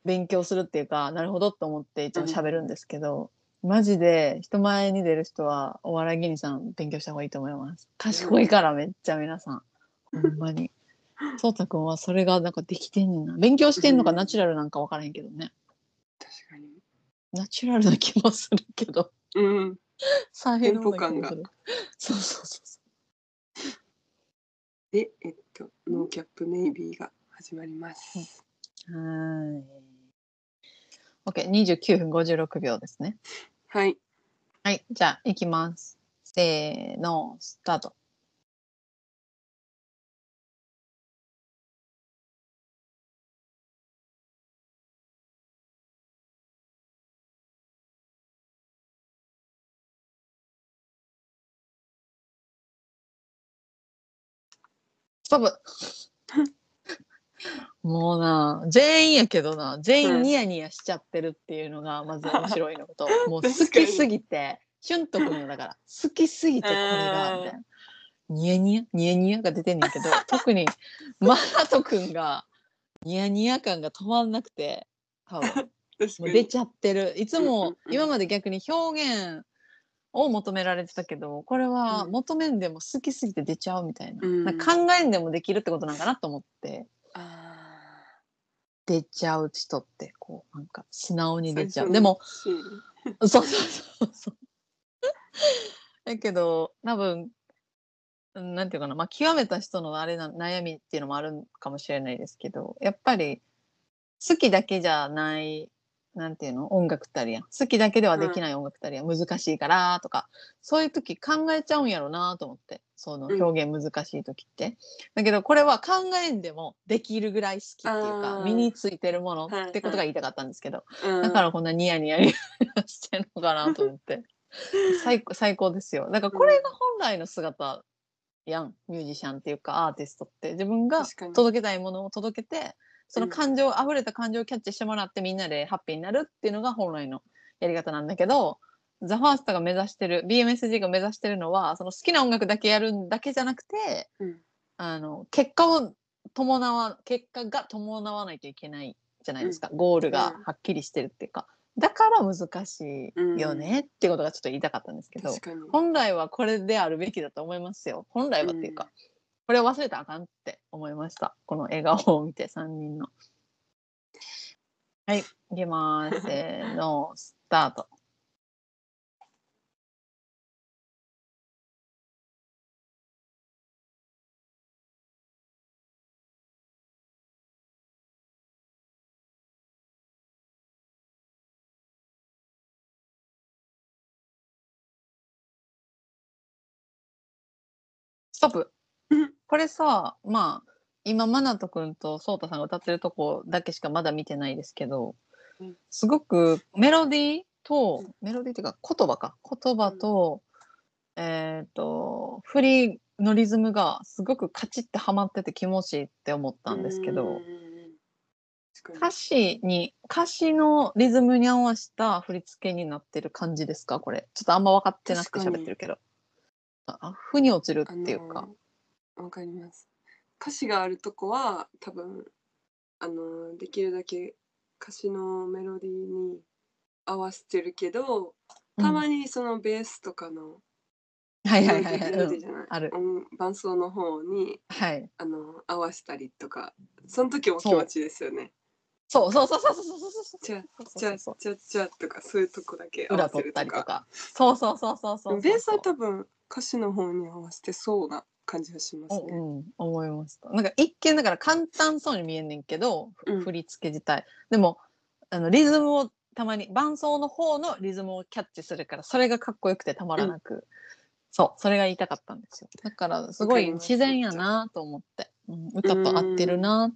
勉強するっていうかなるほどと思っていつも喋るんですけど、マジで人前に出る人はお笑い芸人さん勉強した方がいいと思います。賢いからめっちゃ皆さん。ほんまに。そうたくんはそれがなんかできてんねんな。勉強してんのかうん。ナチュラルなんか分からへんけどね。確かに。ナチュラルな気もするけど。うん。才能な気もするテンポ感が。そうそうそうそで、えっと、ノーキャップネイビーが始まります。うはーい OK29 分56秒ですねはい。はいじゃあいきます。せーのスタート。ストップ。もうな全員やけどな全うん。員ニヤニヤしちゃってるっていうのがまず面白いのと、もう好きすぎてしゅんとくんよだから。好きすぎてこれがみたいな。ニヤニヤ？ニヤニヤが出てんねんけど 特にマナトくんがニヤニヤ感が止まんなくて多分確も。う出ちゃってる。いつもうん今まで逆に表現を求められてたけどこれはうん。求めんでも好きすぎて出ちゃうみたいな,、うん。なんか考えんでもできるってことなんかなと思って。あ出ちゃう人ってこうなんか素直ーに出ちゃう。でもそうそうそうそう。だけど多分うんなんていうかなまあ極めた人のあれな悩みっていうのもあるかもしれないですけどやっぱり好きだけじゃないなんていうの音楽ってあるやん。好きだけではできない音楽ってあるやん、難しいからとか。そういう時考えちゃうんやろうなと思ってそのうん。表現難しい時って、だけどこれは考えんでもできるぐらい好きっていうか身についてるものはいってことが言いたかったんですけど、うん。だからこんなニヤニヤしてんのかなと思って。最高最高ですよ。だからこれが本来の姿やん。ミュージシャンっていうかアーティストって。自分が届けたいものを届けてそのうん。感情、溢れた感情をキャッチしてもらってみんなでハッピーになるっていうのが本来のやり方なんだけどザ・ファーストが目指してる BMSG が目指してるのはその好きな音楽だけやるだけじゃなくてうん。あの結果を伴わ結果が伴わないといけないじゃないですか、ゴールがはっきりしてるっていうか。だから難しいよねっていうことがちょっと言いたかったんですけど、本来はこれであるべきだと思いますよ。本来はっていうか、うん。これを忘れたらあかんって思いました。この笑顔を見て3人の。はいいきます。せーのスタートトップうん。これさまあ今マナト君とソータさんが歌ってるとこだけしかまだ見てないですけど、うん。すごくメロディーとメロディーっていうか言葉か。言葉と、えっ、と振りのリズムがすごくカチッてはまってて気持ちいいって思ったんですけど、歌詞に歌詞のリズムに合わせた振り付けになってる感じですか？これ。ちょっとあんま分かってなくて喋ってるけどあ負に落ちるっていうか。わかります。歌詞があるとこは多分あのできるだけ歌詞のメロディーに合わせてるけどたまにそのベースとかの、うん、はいはいはいはい、うん、ある伴奏の方に、はい、あの合わせたりとかその時も気持ちですよね。そうそうそうそうそうそうそうじうじうとかそういうとこだけ合わせるとか。そうそうそうそうそう。ベースは多分歌詞の方に合わせてそうな感じがしますね。うんうん、思いました。なんか一見だから簡単そうに見えんねんけど、ふうん。振り付け自体。でもあのリズムをたまに伴奏の方のリズムをキャッチするからそれがかっこよくてたまらなく、そうそれが言いたかったんですよ。だからすごい自然やなと思って、うん、歌と合ってるなっ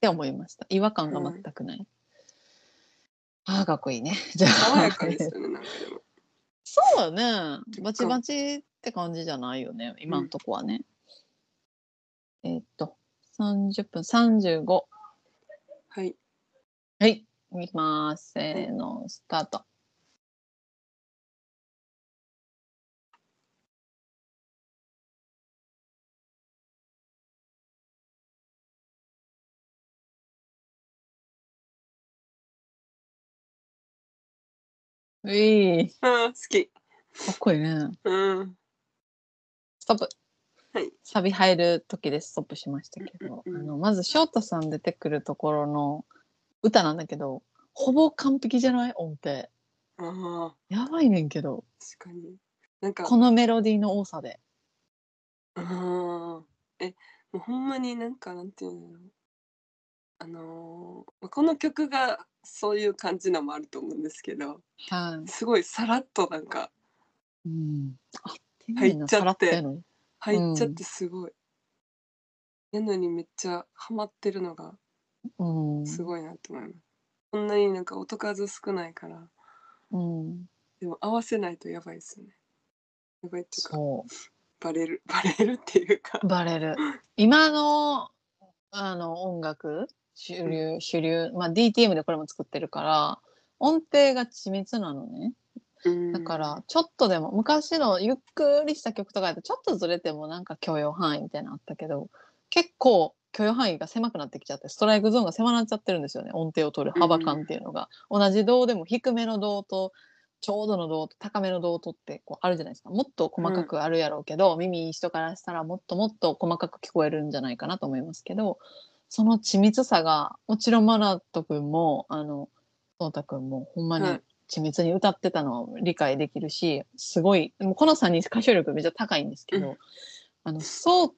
て思いました。違和感が全くない、ああかっこいいね。じゃあ。爽やかですよねなんかでも。そうだね。バチバチって感じじゃないよね。今んとこはね。えーっと、30分35。はい。はい。いきます。せーの、スタート。うい好き。かっこいいね。うん。ストップ。はい。サビ入る時でストップしましたけど、うんうんうんあのまず翔太さん出てくるところの歌なんだけどほぼ完璧じゃない音程ああやばいねんけど確かに。なんかこのメロディーの多さでああえもうほんまになんかなんていうのあのーまあこの曲がそういう感じのもあると思うんですけどはい、すごいさらっとなんかうん、入っちゃって入っちゃってすごい。やのにめっちゃハマってるのがうん。すごいなと思います。こんなになんか音数少ないからうん、でも合わせないとやばいですよね。やばいっていうかそバレる バレるっていうか。うバレる。今のあの音楽主流主流まあ DTM でこれも作ってるから音程が緻密なのね。だからちょっとでも昔のゆっくりした曲とかやとちょっとずれてもなんか許容範囲みたいなのあったけど結構許容範囲が狭くなってきちゃってストライクゾーンが狭なっちゃってるんですよね音程を取る幅感っていうのが、同じ銅でも低めの銅とちょうどの銅と高めの銅とってこうあるじゃないですか。もっと細かくあるやろうけど、耳いい人からしたらもっともっと細かく聞こえるんじゃないかなと思いますけどその緻密さがもちろんマナト君もあのそうた君もほんまにはい緻密に歌ってたのは理解できるしすごいでもこの3人歌唱力めっちゃ高いんですけど、うん。あのそう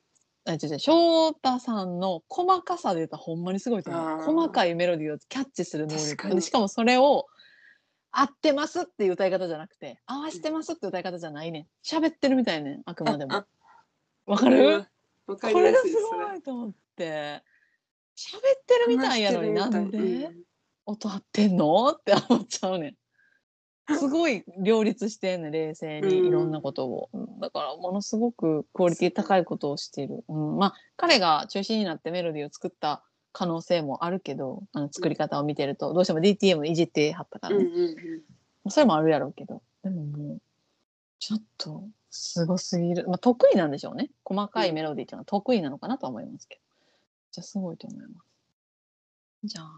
あ違う違う翔太さんの細かさで言ったらほんまにすごいと思う。細かいメロディーをキャッチする能力。でしかもそれを合ってますっていう歌い方じゃなくて合わせてますって歌い方じゃないねん。喋ってるみたいねんあくまでも。あわかる？わかこれがすごいと思って喋ってるみたいやのになんで、音合ってんの？って思っちゃうねん。すごい両立してんねん冷静にうん。いろんなことを、うん。だからものすごくクオリティ高いことをしている、うん、まあ彼が中心になってメロディーを作った可能性もあるけどあの作り方を見てるとどうしても DTM いじってはったからね、うんうんうん。それもあるやろうけど。でももうちょっとすごすぎる、まあ、得意なんでしょうね。細かいメロディーっていうのは得意なのかなとは思いますけどじゃあすごいと思います。じゃあ。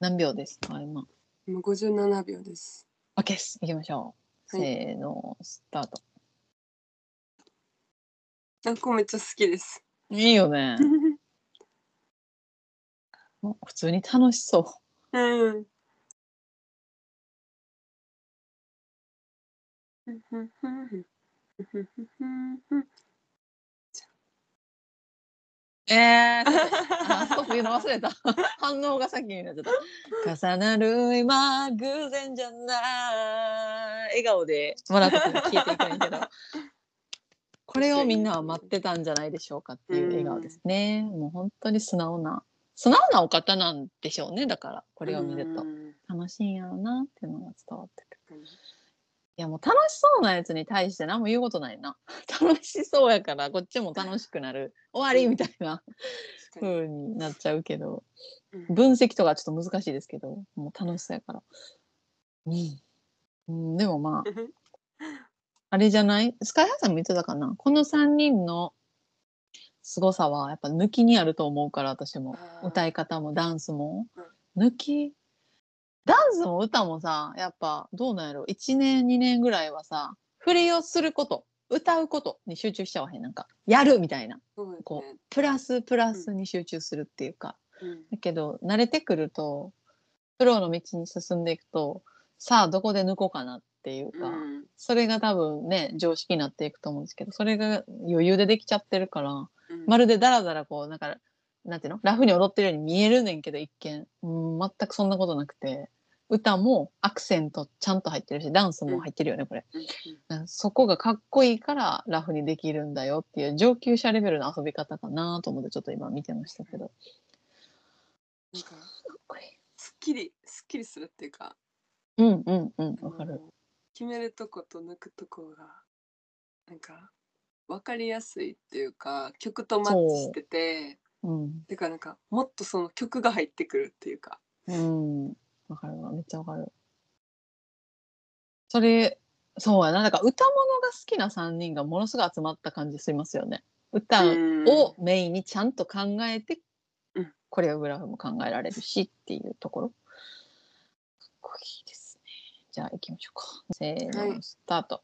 何秒ですか今？今57秒です。OK です。行きましょう、はい。せーのスタート。あこめっちゃ好きです。いいよね。もう普通に楽しそう。うん。えー、あストップ言うの忘れた。反応が先になっちゃった。重なる今偶然じゃない。笑顔で笑って消えていくんやけど。これをみんなは待ってたんじゃないでしょうかっていう笑顔ですね、もう本当に素直な素直なお方なんでしょうね。だからこれを見ると。うん。楽しいんやろうなっていうのが伝わってくるいやもう楽しそうなやつに対して何も言うことないな。楽しそうやからこっちも楽しくなる。終わりみたいな。確かに。風になっちゃうけど。うん。分析とかちょっと難しいですけどもう楽しそうやから。うん、うん、でもまああれじゃない？スカイハイさんも言ってたかな？この3人の凄さはやっぱ抜きにあると思うから私も。歌い方もダンスも。抜きダンスも歌もさやっぱどうなんやろ。1年2年ぐらいはさ振りをすること歌うことに集中しちゃわへん。なんかやるみたいな。そうですこうね。プラスプラスに集中するっていうか、うん。だけど慣れてくるとプロの道に進んでいくとさあどこで抜こうかなっていうか、うん。それが多分ね常識になっていくと思うんですけどそれが余裕でできちゃってるからうん。まるでダラダラこうなんかなんていうの？ラフに踊ってるように見えるねんけど一見うん全くそんなことなくて歌もアクセントちゃんと入ってるしダンスも入ってるよねこれ。そこがかっこいいからラフにできるんだよっていう上級者レベルの遊び方かなと思ってちょっと今見てましたけど。なんかかっこいい。すっきりすっきりするっていうかうんうんうんわかる。決めるとこと抜くとこがなんか分かりやすいっていうか曲とマッチしててうんてかなんかもっとその曲が入ってくるっていうかうんわかるわめっちゃわかる。それそうやなだから歌物が好きな3人がものすごい集まった感じしますよね。歌うんをメインにちゃんと考えて、うんコレオグラフも考えられるしっていうところ。かっこいいですね。じゃあ行きましょうか。せーの、はいスタート。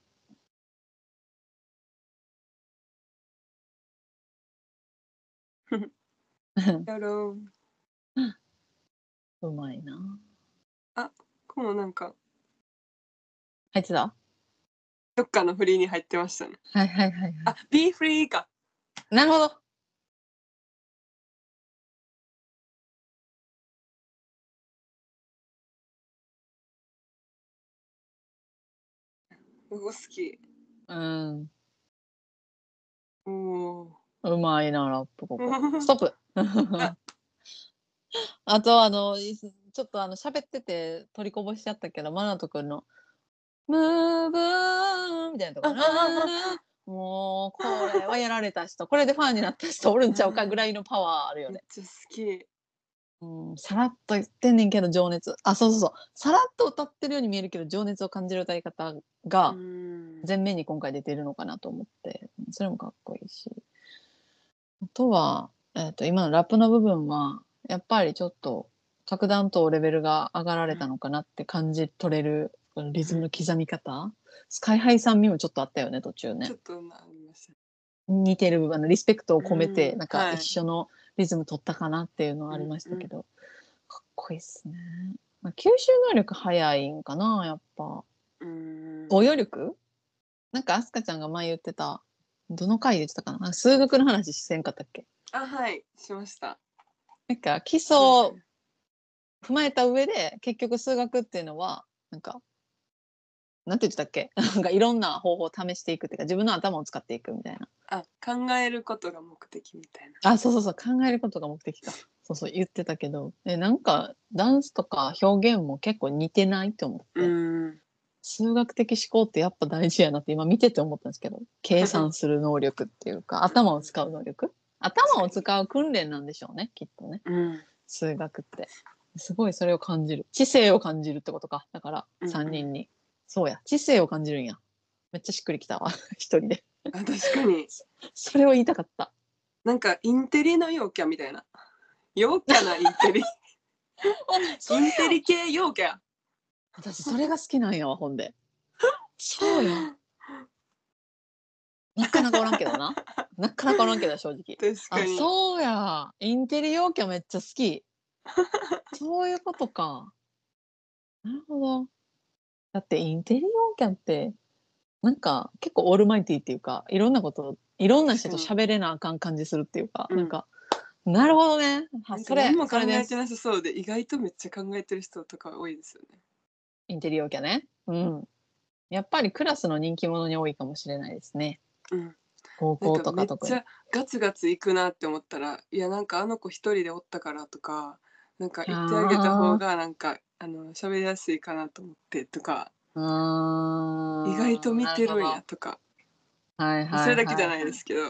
やろううまいな。このなんか入ってた？どっかの振りに入ってましたねはいはいはい、はあ Be Free かい。なるほど。うわ好きうん。おおうまいな、ラップ、ここ。ストップ。あと、あの、いちょっとあの、喋ってて取りこぼしちゃったけど、マナト君の、ムーブーンみたいなところ。もう、これはやられた人、これでファンになった人おるんちゃうかぐらいのパワーあるよね。めっちゃ好きうん、さらっと言ってんねんけど、情熱。あ、そうそうそう。さらっと歌ってるように見えるけど、情熱を感じる歌い方がうん前面に今回出てるのかなと思って、うんそれもかっこいいし。あとは、えっ、と、今のラップの部分は、やっぱりちょっと、格段とレベルが上がられたのかなって感じ取れる、リズムの刻み方。スカイハイさん味もちょっとあったよね、途中ね。ちょ。っとなりました似てる部分、あのリスペクトを込めて、うんなんかはい。一緒のリズム取ったかなっていうのはありましたけど、かっこいいっすね。まあ、吸収能力早いんかな、やっぱ。うん。応用力？なんかアスカちゃんが前言ってた、どの回で言ってたかな？数学の話せんかったっけ？あはいしました。なんか基礎を踏まえた上で、結局数学っていうのは、なんか、なんて言ってたっけ？なんかいろんな方法を試していくっていうか自分の頭を使っていくみたいな。あ考えることが目的みたいな。あそうそうそう考えることが目的か。そうそう言ってたけど。えなんかダンスとか表現も結構似てないと思って、うん。数学的思考ってやっぱ大事やなって今見てて思ったんですけど。計算する能力っていうか頭を使う能力頭を使う訓練なんでしょうねきっとね。うん。数学って。すごいそれを感じる。知性を感じるってことか。だからうんうん。3人に、そうや。知性を感じるんや。めっちゃしっくりきたわ。一人で。あ確かに。それを言いたかった。なんかインテリの陽キャみたいな。陽キャなインテリ。インテリ系陽キャ。私それが好きなんやわほんで。そうやなかなかおらんけどな。なかなかおらんけど正直。あ確かに。そうや。インテリ陽キャめっちゃ好き。そういうことか。なるほど。だってインテリ陽キャってなんか結構オールマイティっていうかいろんなこといろんな人と喋れなあかん感じするっていうか、うん。なんかなるほどね。それ何も考えてなさそうで意外とめっちゃ考えてる人とか多いですよね。インテリ陽キャね。うん。やっぱりクラスの人気者に多いかもしれないですねうん。高校なんかめっとか特にちゃガツガツいくなって思ったらいやなんかあの子一人でおったからとかなんか言ってあげた方がなんかあの喋りやすいかなと思ってとか意外と見てるんやとか。ど。はいはいはいはい。それだけじゃないですけど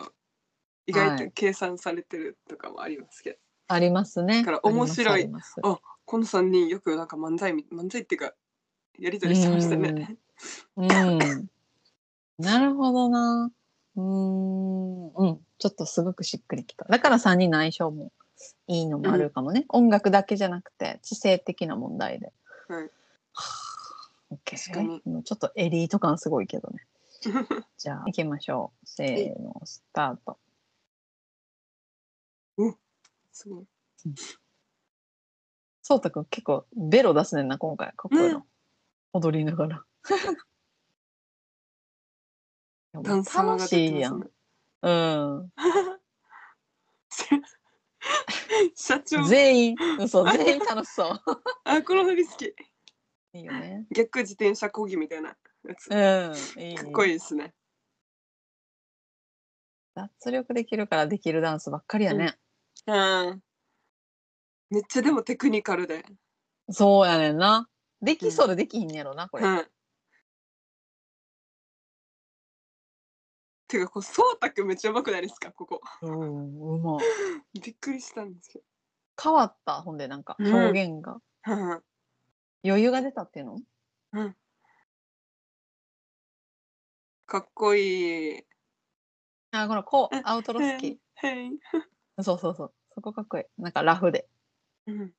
意外と計算されてるとかもありますけど。ありますね。だから面白い。あこの3人よくなんか漫才み漫才っていうかやり取りしてましたね。うん。なるほどな。ちょっとすごくしっくりきた。だから3人の相性もいいのもあるかもね。音楽だけじゃなくて、知性的な問題で。はい確かにちょっとエリート感すごいけどね。じゃあ、行きましょう。せーの、スタート。すごい。そうたくん結構ベロ出すねんな、今回。かっこいいな。うん踊りながら。楽しいやん。うん。社長全員、嘘、全員楽しそう。あこの振り好きいいよね。逆自転車こぎみたいなやつうん。いい。かっこいいですね。脱力できるからできるダンスばっかりやね。うん。めっちゃでもテクニカルで。そうやねんな。できそうでできひんやろな、これ。うん。てかこうそうたくんめっちゃうまくないですか？ここ。うん、うまい。びっくりしたんですけ変わった、ほんでなんかうん表現が。ど。うん余裕が出たっていうの？うん。かっこいい。あ、このこううん、アウトロ好へきい。へい。そうそうそう。そこかっこいい。なんかラフで。うん。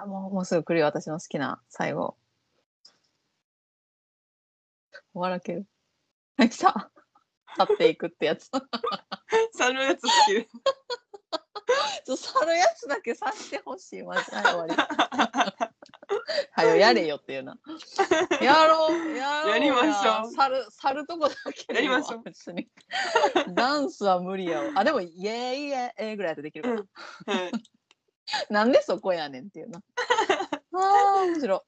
あ、もう、もうすぐ来るよ、私の好きな最後。笑ける。あ来た。去っていくってやつ。猿のやつ好きで。去るやつだけさしてほしい。マジで。はい、終わり。はよ、やれよっていうな。やろう、やろうやりましょう去る、去るとこだけやりましょう別に。ダンスは無理やわ。あ、でも、イエーイイエーイぐらいでできるから。はい。なんでそこやねんっていうな。ああ、面白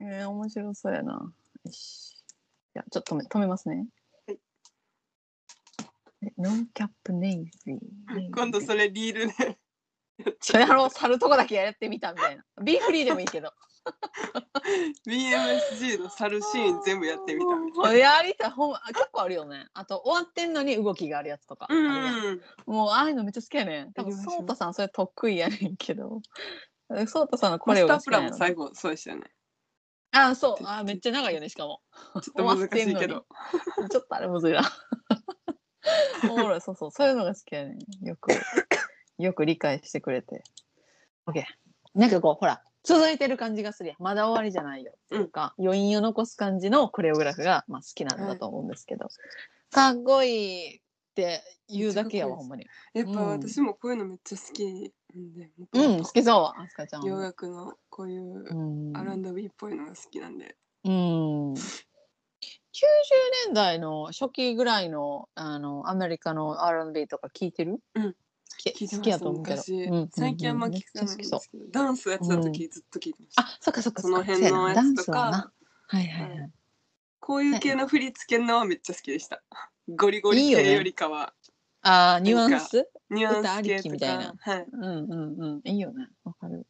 い。えー、面白そうやな。よし。じゃあ、ちょっと止め止めますね。は。ノーキャップネイビー。今度それリールで。ちょやろう、去るとこだけやってみたみたいな。ビーフリーでもいいけど。BMSG の猿シーン全部やってみたみたいやりたい。ほんま、あ結構あるよね。あと、終わってんのに動きがあるやつとか。うん。もう、ああいうのめっちゃ好きやねん。多分、ソータさんそれ得意やねんけど。ソータさんのこれを好きなんやろプランも最後そうでしたよね。あ、そう。あ、めっちゃ長いよね、しかも。ちょっと難しいけど。ちょっとあれむずいな。おもろい、そうそう、そういうのが好きやねん。よく、よく理解してくれて。OK。なんかこう、ほら、続いてる感じがするやん。まだ終わりじゃないよ。っていうか、余韻を残す感じのコレオグラフが、まあ、好きなんだと思うんですけど、かっこいいって言うだけやわ、ほんまに。やっぱうん私もこういうのめっちゃ好きなんで、うん、好きそう、あすかちゃん洋は。楽のこういううん。R&B っぽいのが好きなんで。うん。年代の初期ぐらいのあのアメリカの R&B とか聞いてる、うん好きやと思うけど、最近あんま聞かないんですけど、ダンスやってた時ずっと聞いてました、あそっかそっかその辺のやつとかスはいはいはい、こういう系の振り付けのはめっちゃ好きでした。ゴリゴリ系よりかは。あーニュアンス？ニュアン歌ありス系ときみたいな。かはい。うんうんうん。いいよね。わかる。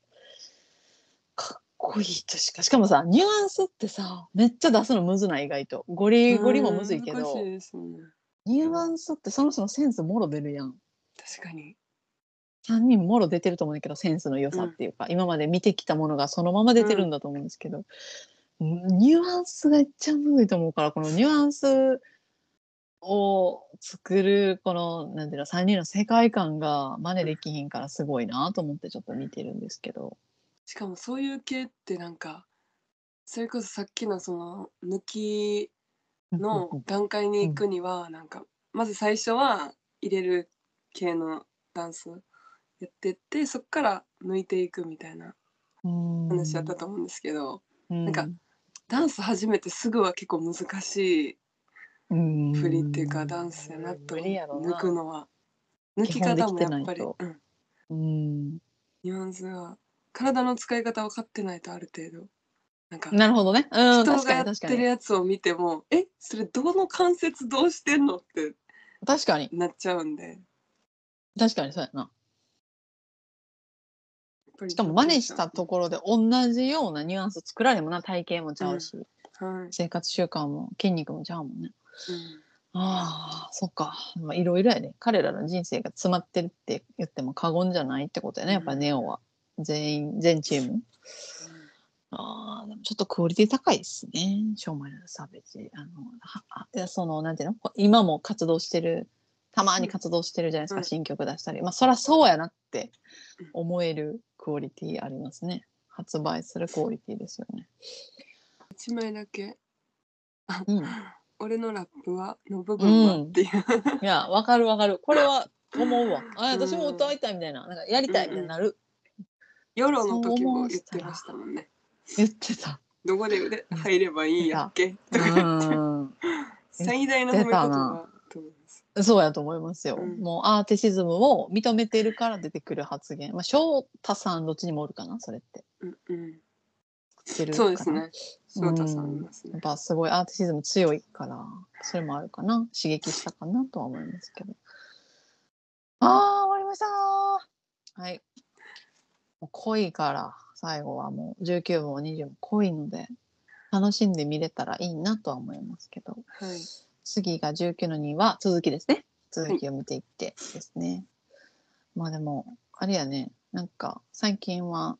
かっこいいとしか。しかもさニュアンスってさめっちゃ出すのむずない？意外と。ゴリゴリもむずいけど。ニュアンスってその人のセンスもろ出るやん。確かに3人もろ出てると思うんだけどセンスの良さっていうか、今まで見てきたものがそのまま出てるんだと思うんですけど、ニュアンスがめっちゃむずいと思うからこのニュアンスを作るこのなんていうの3人の世界観が真似できひんからすごいなと思ってちょっと見てるんですけど。しかもそういう系ってなんかそれこそさっきのその抜きの段階に行くにはなんかまず最初は入れる系のダンスやってってそっから抜いていくみたいな話だったと思うんですけど、なんかダンス始めてすぐは結構難しい振りっていうかダンスやなと抜くのは。抜き方もやっぱり、うん、うんニュアンスが体の使い方分かってないとある程度。なんかなるほどね。うん、人がやってる。やつを見てもえそれどの関節どうしてんのって確かに。なっちゃうんで。確かにそうやな。ししかも真似したところで同じようなニュアンス作られもな体型もちゃうし、はい、生活習慣も筋肉もちゃうもんね。うんああ、そっか。まあいろいろやね。彼らの人生が詰まってるって言っても過言じゃないってことやね。やっぱりネオは。全員、全チーム。ああ、でもちょっとクオリティ高いですね。ショーマンのサーベージ。あの、ははいやその、なんていうの？こ今も活動してる、たまに活動してるじゃないですか、うん新曲出したり。まあ、そりゃそうやなって思えるクオリティありますね。発売するクオリティですよね。一枚だけうん。俺のラップはの部分はっていう、いや、わかるわかる。これは思うわ。あ、うん私も歌いたいみたいな。なんかやりたいみたいになる。ヨロの時も言ってましたもんね言ってた。どこで腕入ればいいんやっけ？とかう言ってん。最大の褒め言葉そうやと思いますよ。うんもうアーティシズムを認めてるから出てくる発言。まあ、翔太さんどっちにもおるかな、それって。うんうんそうですね翔太さんいますねやっぱすごいアーティシズム強いから、それもあるかな。刺激したかなとは思いますけど。ああ、終わりましたはい。もう濃いから、最後はもう19分も20分濃いので、楽しんで見れたらいいなとは思いますけど。はい次が19の2は続きですね。続きを見ていってですね。まあでも、あれやね、なんか最近は、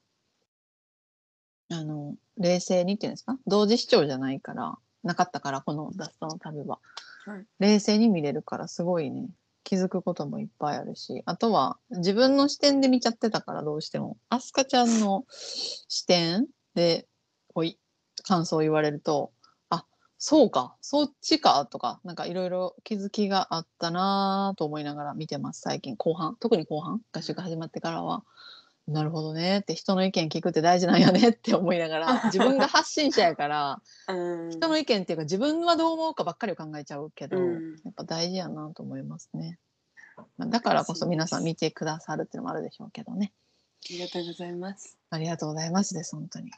あの、冷静にっていうんですか？同時視聴じゃないから、なかったから、このダストの旅は。はい冷静に見れるから、すごいね、気づくこともいっぱいあるし、あとは自分の視点で見ちゃってたから、どうしても。アスカちゃんの視点で、こうい感想を言われると、あ、そうか、そっちか、とか、なんかいろいろ気づきがあったなぁと思いながら見てます、最近。後半、特に後半、合宿始まってからは。なるほどねって人の意見聞くって大事なんやねって思いながら 自分が発信者やからうん人の意見っていうか自分はどう思うかばっかりを考えちゃうけど、うんやっぱ大事やなと思いますね。まあだからこそ皆さん見てくださるっていうのもあるでしょうけどね。ありがとうございますありがとうございますです、本当に。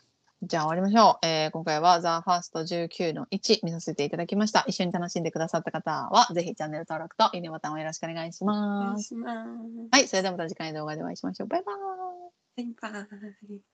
じゃあ終わりましょう。えー今回は THEFIRST19 の1見させていただきました。一緒に楽しんでくださった方は、ぜひチャンネル登録といいねボタンをよろしくお願いしお願ます。いしますはい、それではまた次回の動画でお会いしましょう。バイバーイ。バイバイ